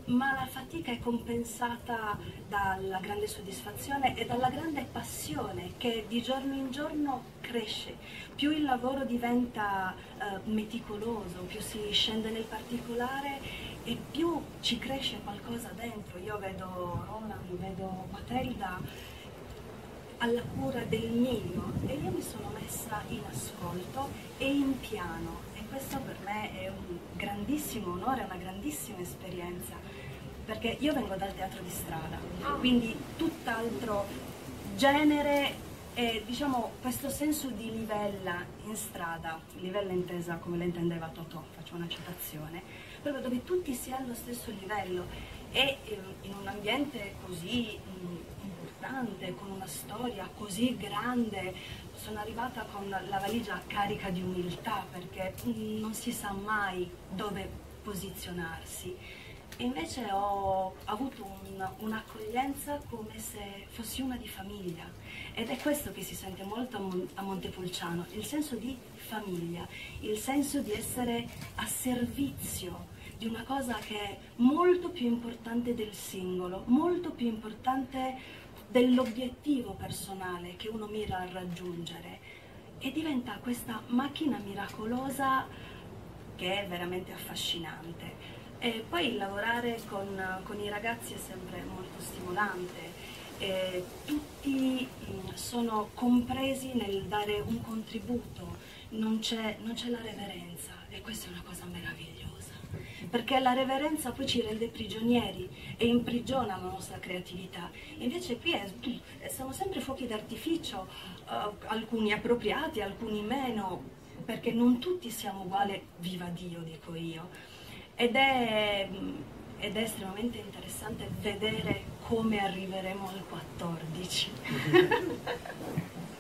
ma la fatica è compensata dalla grande soddisfazione e dalla grande passione che di giorno in giorno cresce. Più il lavoro diventa eh, meticoloso, più si scende nel particolare e più ci cresce qualcosa dentro. Io vedo Roland, vedo Matilda alla cura del mio e io mi sono messa in ascolto e in piano questo per me è un grandissimo onore, una grandissima esperienza, perché io vengo dal teatro di strada, ah. quindi tutt'altro genere e diciamo questo senso di livella in strada, livella intesa come la intendeva Totò, faccio una citazione, proprio dove tutti si è allo stesso livello e ehm, in un ambiente così mm, importante, con una storia così grande, sono arrivata con la valigia carica di umiltà perché non si sa mai dove posizionarsi. E invece ho avuto un, un'accoglienza come se fossi una di famiglia ed è questo che si sente molto a, a Montepulciano, il senso di famiglia, il senso di essere a servizio di una cosa che è molto più importante del singolo, molto più importante dell'obiettivo personale che uno mira a raggiungere. E diventa questa macchina miracolosa che è veramente affascinante. E poi lavorare con, con i ragazzi è sempre molto stimolante, e tutti mm, sono compresi nel dare un contributo, non c'è, non c'è la reverenza. E questa è una cosa meravigliosa perché la reverenza poi ci rende prigionieri e imprigiona la nostra creatività. Invece qui è, sono sempre fuochi d'artificio, uh, alcuni appropriati, alcuni meno, perché non tutti siamo uguali, viva Dio dico io. Ed è, ed è estremamente interessante vedere come arriveremo al 14.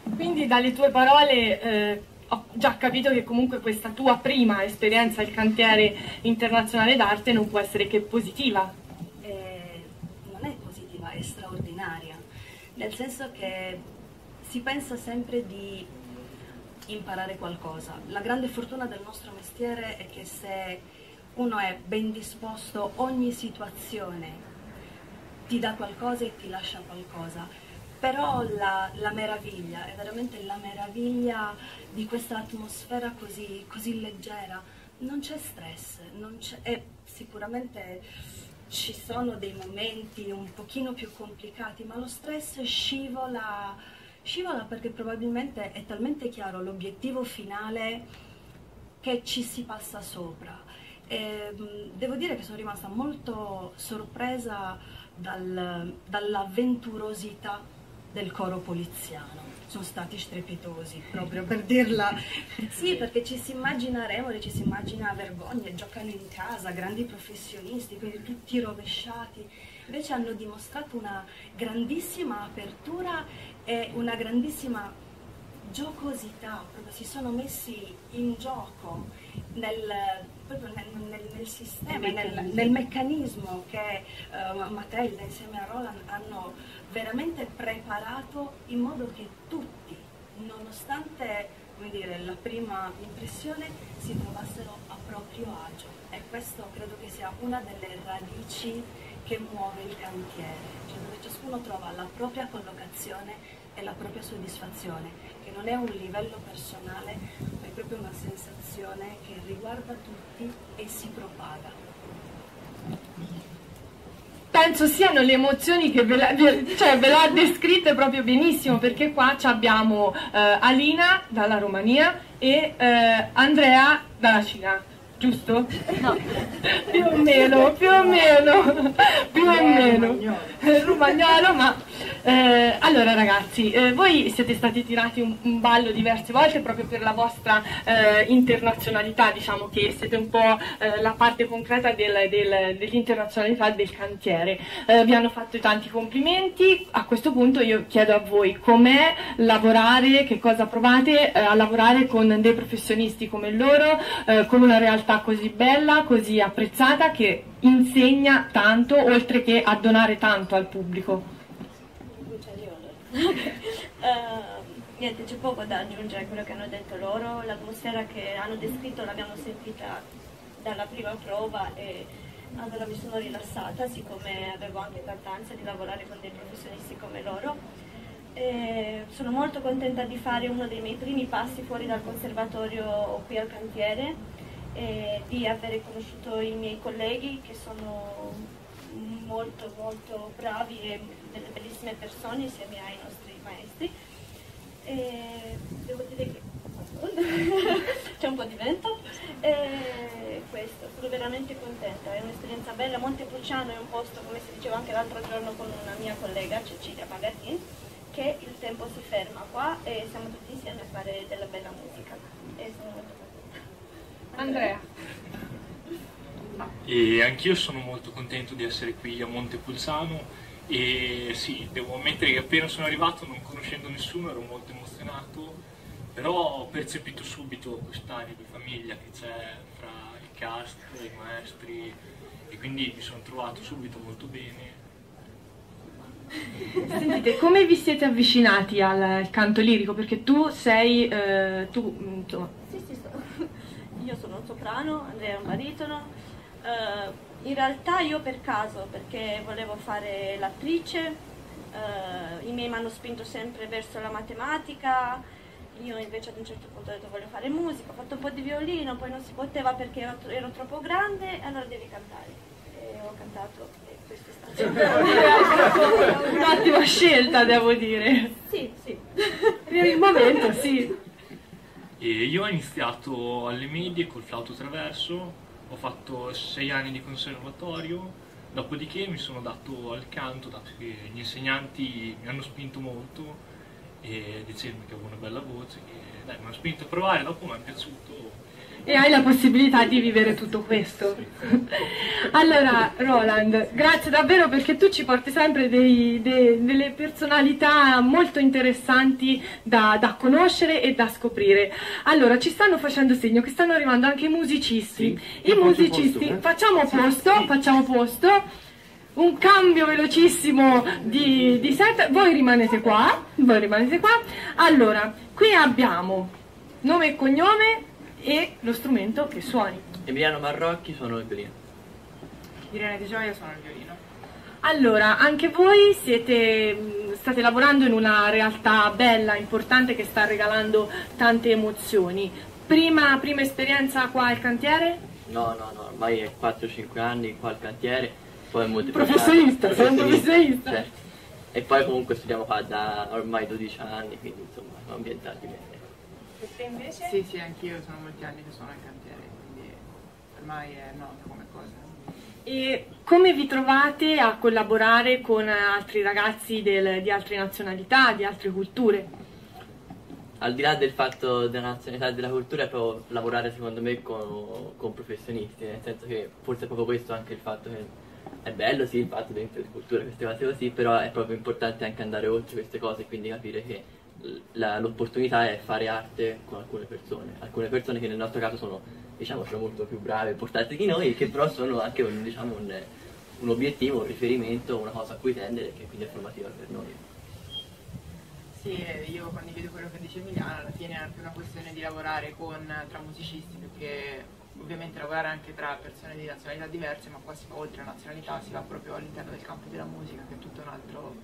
Quindi dalle tue parole... Eh ho già capito che comunque questa tua prima esperienza al cantiere internazionale d'arte non può essere che positiva. Eh, non è positiva, è straordinaria, nel senso che si pensa sempre di imparare qualcosa. La grande fortuna del nostro mestiere è che se uno è ben disposto, ogni situazione ti dà qualcosa e ti lascia qualcosa però la, la, meraviglia, è veramente la meraviglia di questa atmosfera così, così leggera. Non c'è stress, non c'è, e sicuramente ci sono dei momenti un pochino più complicati, ma lo stress scivola, scivola perché probabilmente è talmente chiaro l'obiettivo finale che ci si passa sopra. E, devo dire che sono rimasta molto sorpresa dal, dall'avventurosità del coro poliziano. Sono stati strepitosi, proprio per dirla. Sì, perché ci si immagina Remore, ci si immagina Vergogne, giocano in casa, grandi professionisti, quindi tutti rovesciati. Invece hanno dimostrato una grandissima apertura e una grandissima giocosità, proprio si sono messi in gioco nel, proprio nel, nel, nel sistema, nel, nel, meccanismo che uh, Mattelda insieme a Roland hanno veramente preparato in modo che tutti, nonostante dire, la prima impressione, si trovassero a proprio agio. E questo credo che sia una delle radici che muove il cantiere, cioè dove ciascuno trova la propria collocazione e la propria soddisfazione, che non è un livello personale, ma è proprio una sensazione che riguarda tutti e si propaga. Penso siano le emozioni che ve, la, cioè, ve l'ha descritte proprio benissimo perché qua abbiamo eh, Alina dalla Romania e eh, Andrea dalla Cina giusto? No. più o meno, più o meno, più o meno. Romagnolo, ma eh, allora ragazzi, eh, voi siete stati tirati un, un, ballo diverse volte proprio per la vostra eh, internazionalità, diciamo che siete un po' eh, la parte concreta del, del, dell'internazionalità del cantiere. Eh, vi hanno fatto tanti complimenti, a questo punto io chiedo a voi com'è lavorare, che cosa provate eh, a lavorare con dei professionisti come loro, con una realtà così bella, così apprezzata che insegna tanto oltre che a donare tanto al pubblico. Uh, niente, c'è poco da aggiungere a quello che hanno detto loro, l'atmosfera che hanno descritto l'abbiamo sentita dalla prima prova e allora mi sono rilassata, siccome avevo anche tanta di lavorare con dei professionisti come loro. E sono molto contenta di fare uno dei miei primi passi fuori dal conservatorio qui al cantiere e di aver conosciuto i miei colleghi che sono molto molto bravi e delle bellissime persone insieme ai nostri maestri. E devo dire che c'è un po' di vento e questo, sono veramente contenta, è un'esperienza bella. Montepulciano è un posto, come si diceva anche l'altro giorno con una mia collega Cecilia Magatin, che il tempo si ferma qua e siamo tutti insieme a fare della bella musica e sono molto contenta. Andrea. E anch'io sono molto contento di essere qui a Montepulciano e sì, devo ammettere che appena sono arrivato, non conoscendo nessuno, ero molto emozionato, però ho percepito subito quest'aria di famiglia che c'è fra il cast, i maestri e quindi mi sono trovato subito molto bene. Sentite, come vi siete avvicinati al, canto lirico? Perché tu sei, eh, tu, insomma... Sì, sì, so. io sono un soprano, Andrea è un baritono. Uh, in realtà io per caso, perché volevo fare l'attrice, eh, i miei mi hanno spinto sempre verso la matematica, io invece ad un certo punto ho detto voglio fare musica, ho fatto un po' di violino, poi non si poteva perché ero, ero troppo grande, allora devi cantare. E ho cantato e questo è stato un'ottima scelta, devo dire. Sì, sì. Per il momento sì. E io ho iniziato alle medie col flauto traverso ho fatto sei anni di conservatorio, dopodiché mi sono dato al canto, dato che gli insegnanti mi hanno spinto molto e dicevano che avevo una bella voce, che dai, mi hanno spinto a provare, dopo mi è piaciuto e hai la possibilità di vivere tutto questo. allora, Roland, grazie davvero perché tu ci porti sempre dei, dei, delle personalità molto interessanti da, da, conoscere e da scoprire. Allora, ci stanno facendo segno che stanno arrivando anche i musicisti. Sì, I musicisti, posto, eh? facciamo posto, sì. facciamo posto un cambio velocissimo di, di, set, voi rimanete qua, voi rimanete qua. Allora, qui abbiamo nome e cognome, e lo strumento che suoni. Emiliano Marrocchi suono il violino. Irene Di Gioia suono il violino. Allora, anche voi siete, state lavorando in una realtà bella, importante, che sta regalando tante emozioni. Prima, prima esperienza qua al cantiere? No, no, no, ormai è 4-5 anni qua al cantiere, poi molti Professionista, sei un professionista. Certo. E poi comunque studiamo qua da ormai 12 anni, quindi insomma ambientati bene. E te invece? Sì, sì, anch'io sono molti anni che sono al cantiere, quindi ormai è nota come cosa. E come vi trovate a collaborare con altri ragazzi del, di altre nazionalità, di altre culture? Al di là del fatto della nazionalità e della cultura è proprio lavorare secondo me con, con professionisti, nel senso che forse è proprio questo anche il fatto che è bello sì il fatto dentro di cultura, queste cose così, però è proprio importante anche andare oltre queste cose e quindi capire che l'opportunità è fare arte con alcune persone, alcune persone che nel nostro caso sono, diciamo, sono molto più brave e portate di noi, che però sono anche un, diciamo, un, un obiettivo, un riferimento, una cosa a cui tendere che quindi è formativa per noi. Sì, io condivido quello che dice Emiliano, alla fine è anche una questione di lavorare con, tra musicisti, perché ovviamente lavorare anche tra persone di nazionalità diverse, ma qua si va oltre la nazionalità, si va proprio all'interno del campo della musica, che è tutto un altro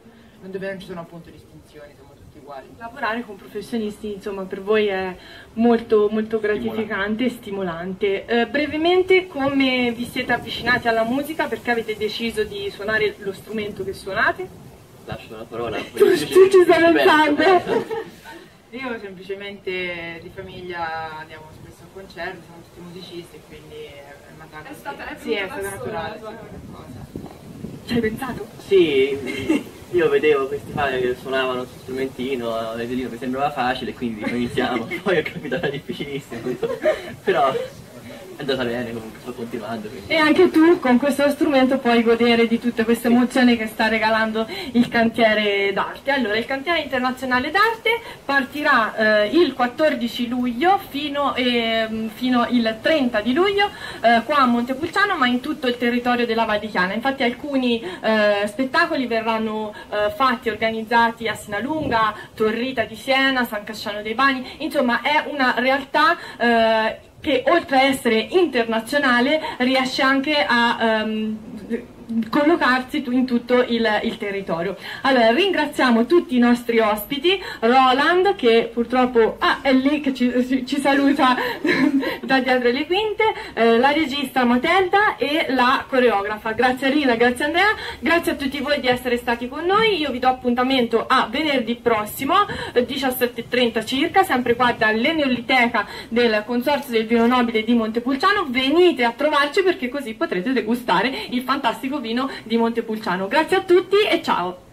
non, dove non ci sono appunto distinzioni, tutti uguali. Lavorare con professionisti insomma per voi è molto, molto gratificante e stimolante. Eh, brevemente come vi siete avvicinati alla musica? Perché avete deciso di suonare lo strumento che suonate? Lascio la parola. Tu, tu ci stai pensando? Io semplicemente di famiglia andiamo spesso a concerti, siamo tutti musicisti, quindi è nata È stata- è sì, è stata naturale. Ci hai pensato? Sì, io vedevo questi padri che suonavano sul strumentino, e mi sembrava facile, quindi iniziamo. Poi che era difficilissimo, però è andata bene, comunque sto continuando. Quindi. E anche tu con questo strumento puoi godere di tutte queste emozioni che sta regalando il cantiere d'arte. Allora, il cantiere internazionale d'arte partirà eh, il 14 luglio fino, ehm, fino il 30 di luglio eh, qua a Montepulciano, ma in tutto il territorio della Val di Chiana. Infatti alcuni eh, spettacoli verranno eh, fatti, organizzati a Sinalunga, Torrita di Siena, San Casciano dei Bagni, insomma è una realtà eh, che oltre a essere internazionale riesce anche a ehm, collocarsi in tutto il, il territorio. Allora ringraziamo tutti i nostri ospiti, Roland che purtroppo ah, è lì che ci, ci saluta da dietro le quinte, eh, la regista Matilda e la coreografa. Grazie Rina, grazie Andrea, grazie a tutti voi di essere stati con noi, io vi do appuntamento a venerdì prossimo, eh, 17.30 circa, sempre qua dall'Eneoliteca del Consorzio del Vino Nobile di Montepulciano, venite a trovarci perché così potrete degustare il fantastico vino di Montepulciano. Grazie a tutti e ciao!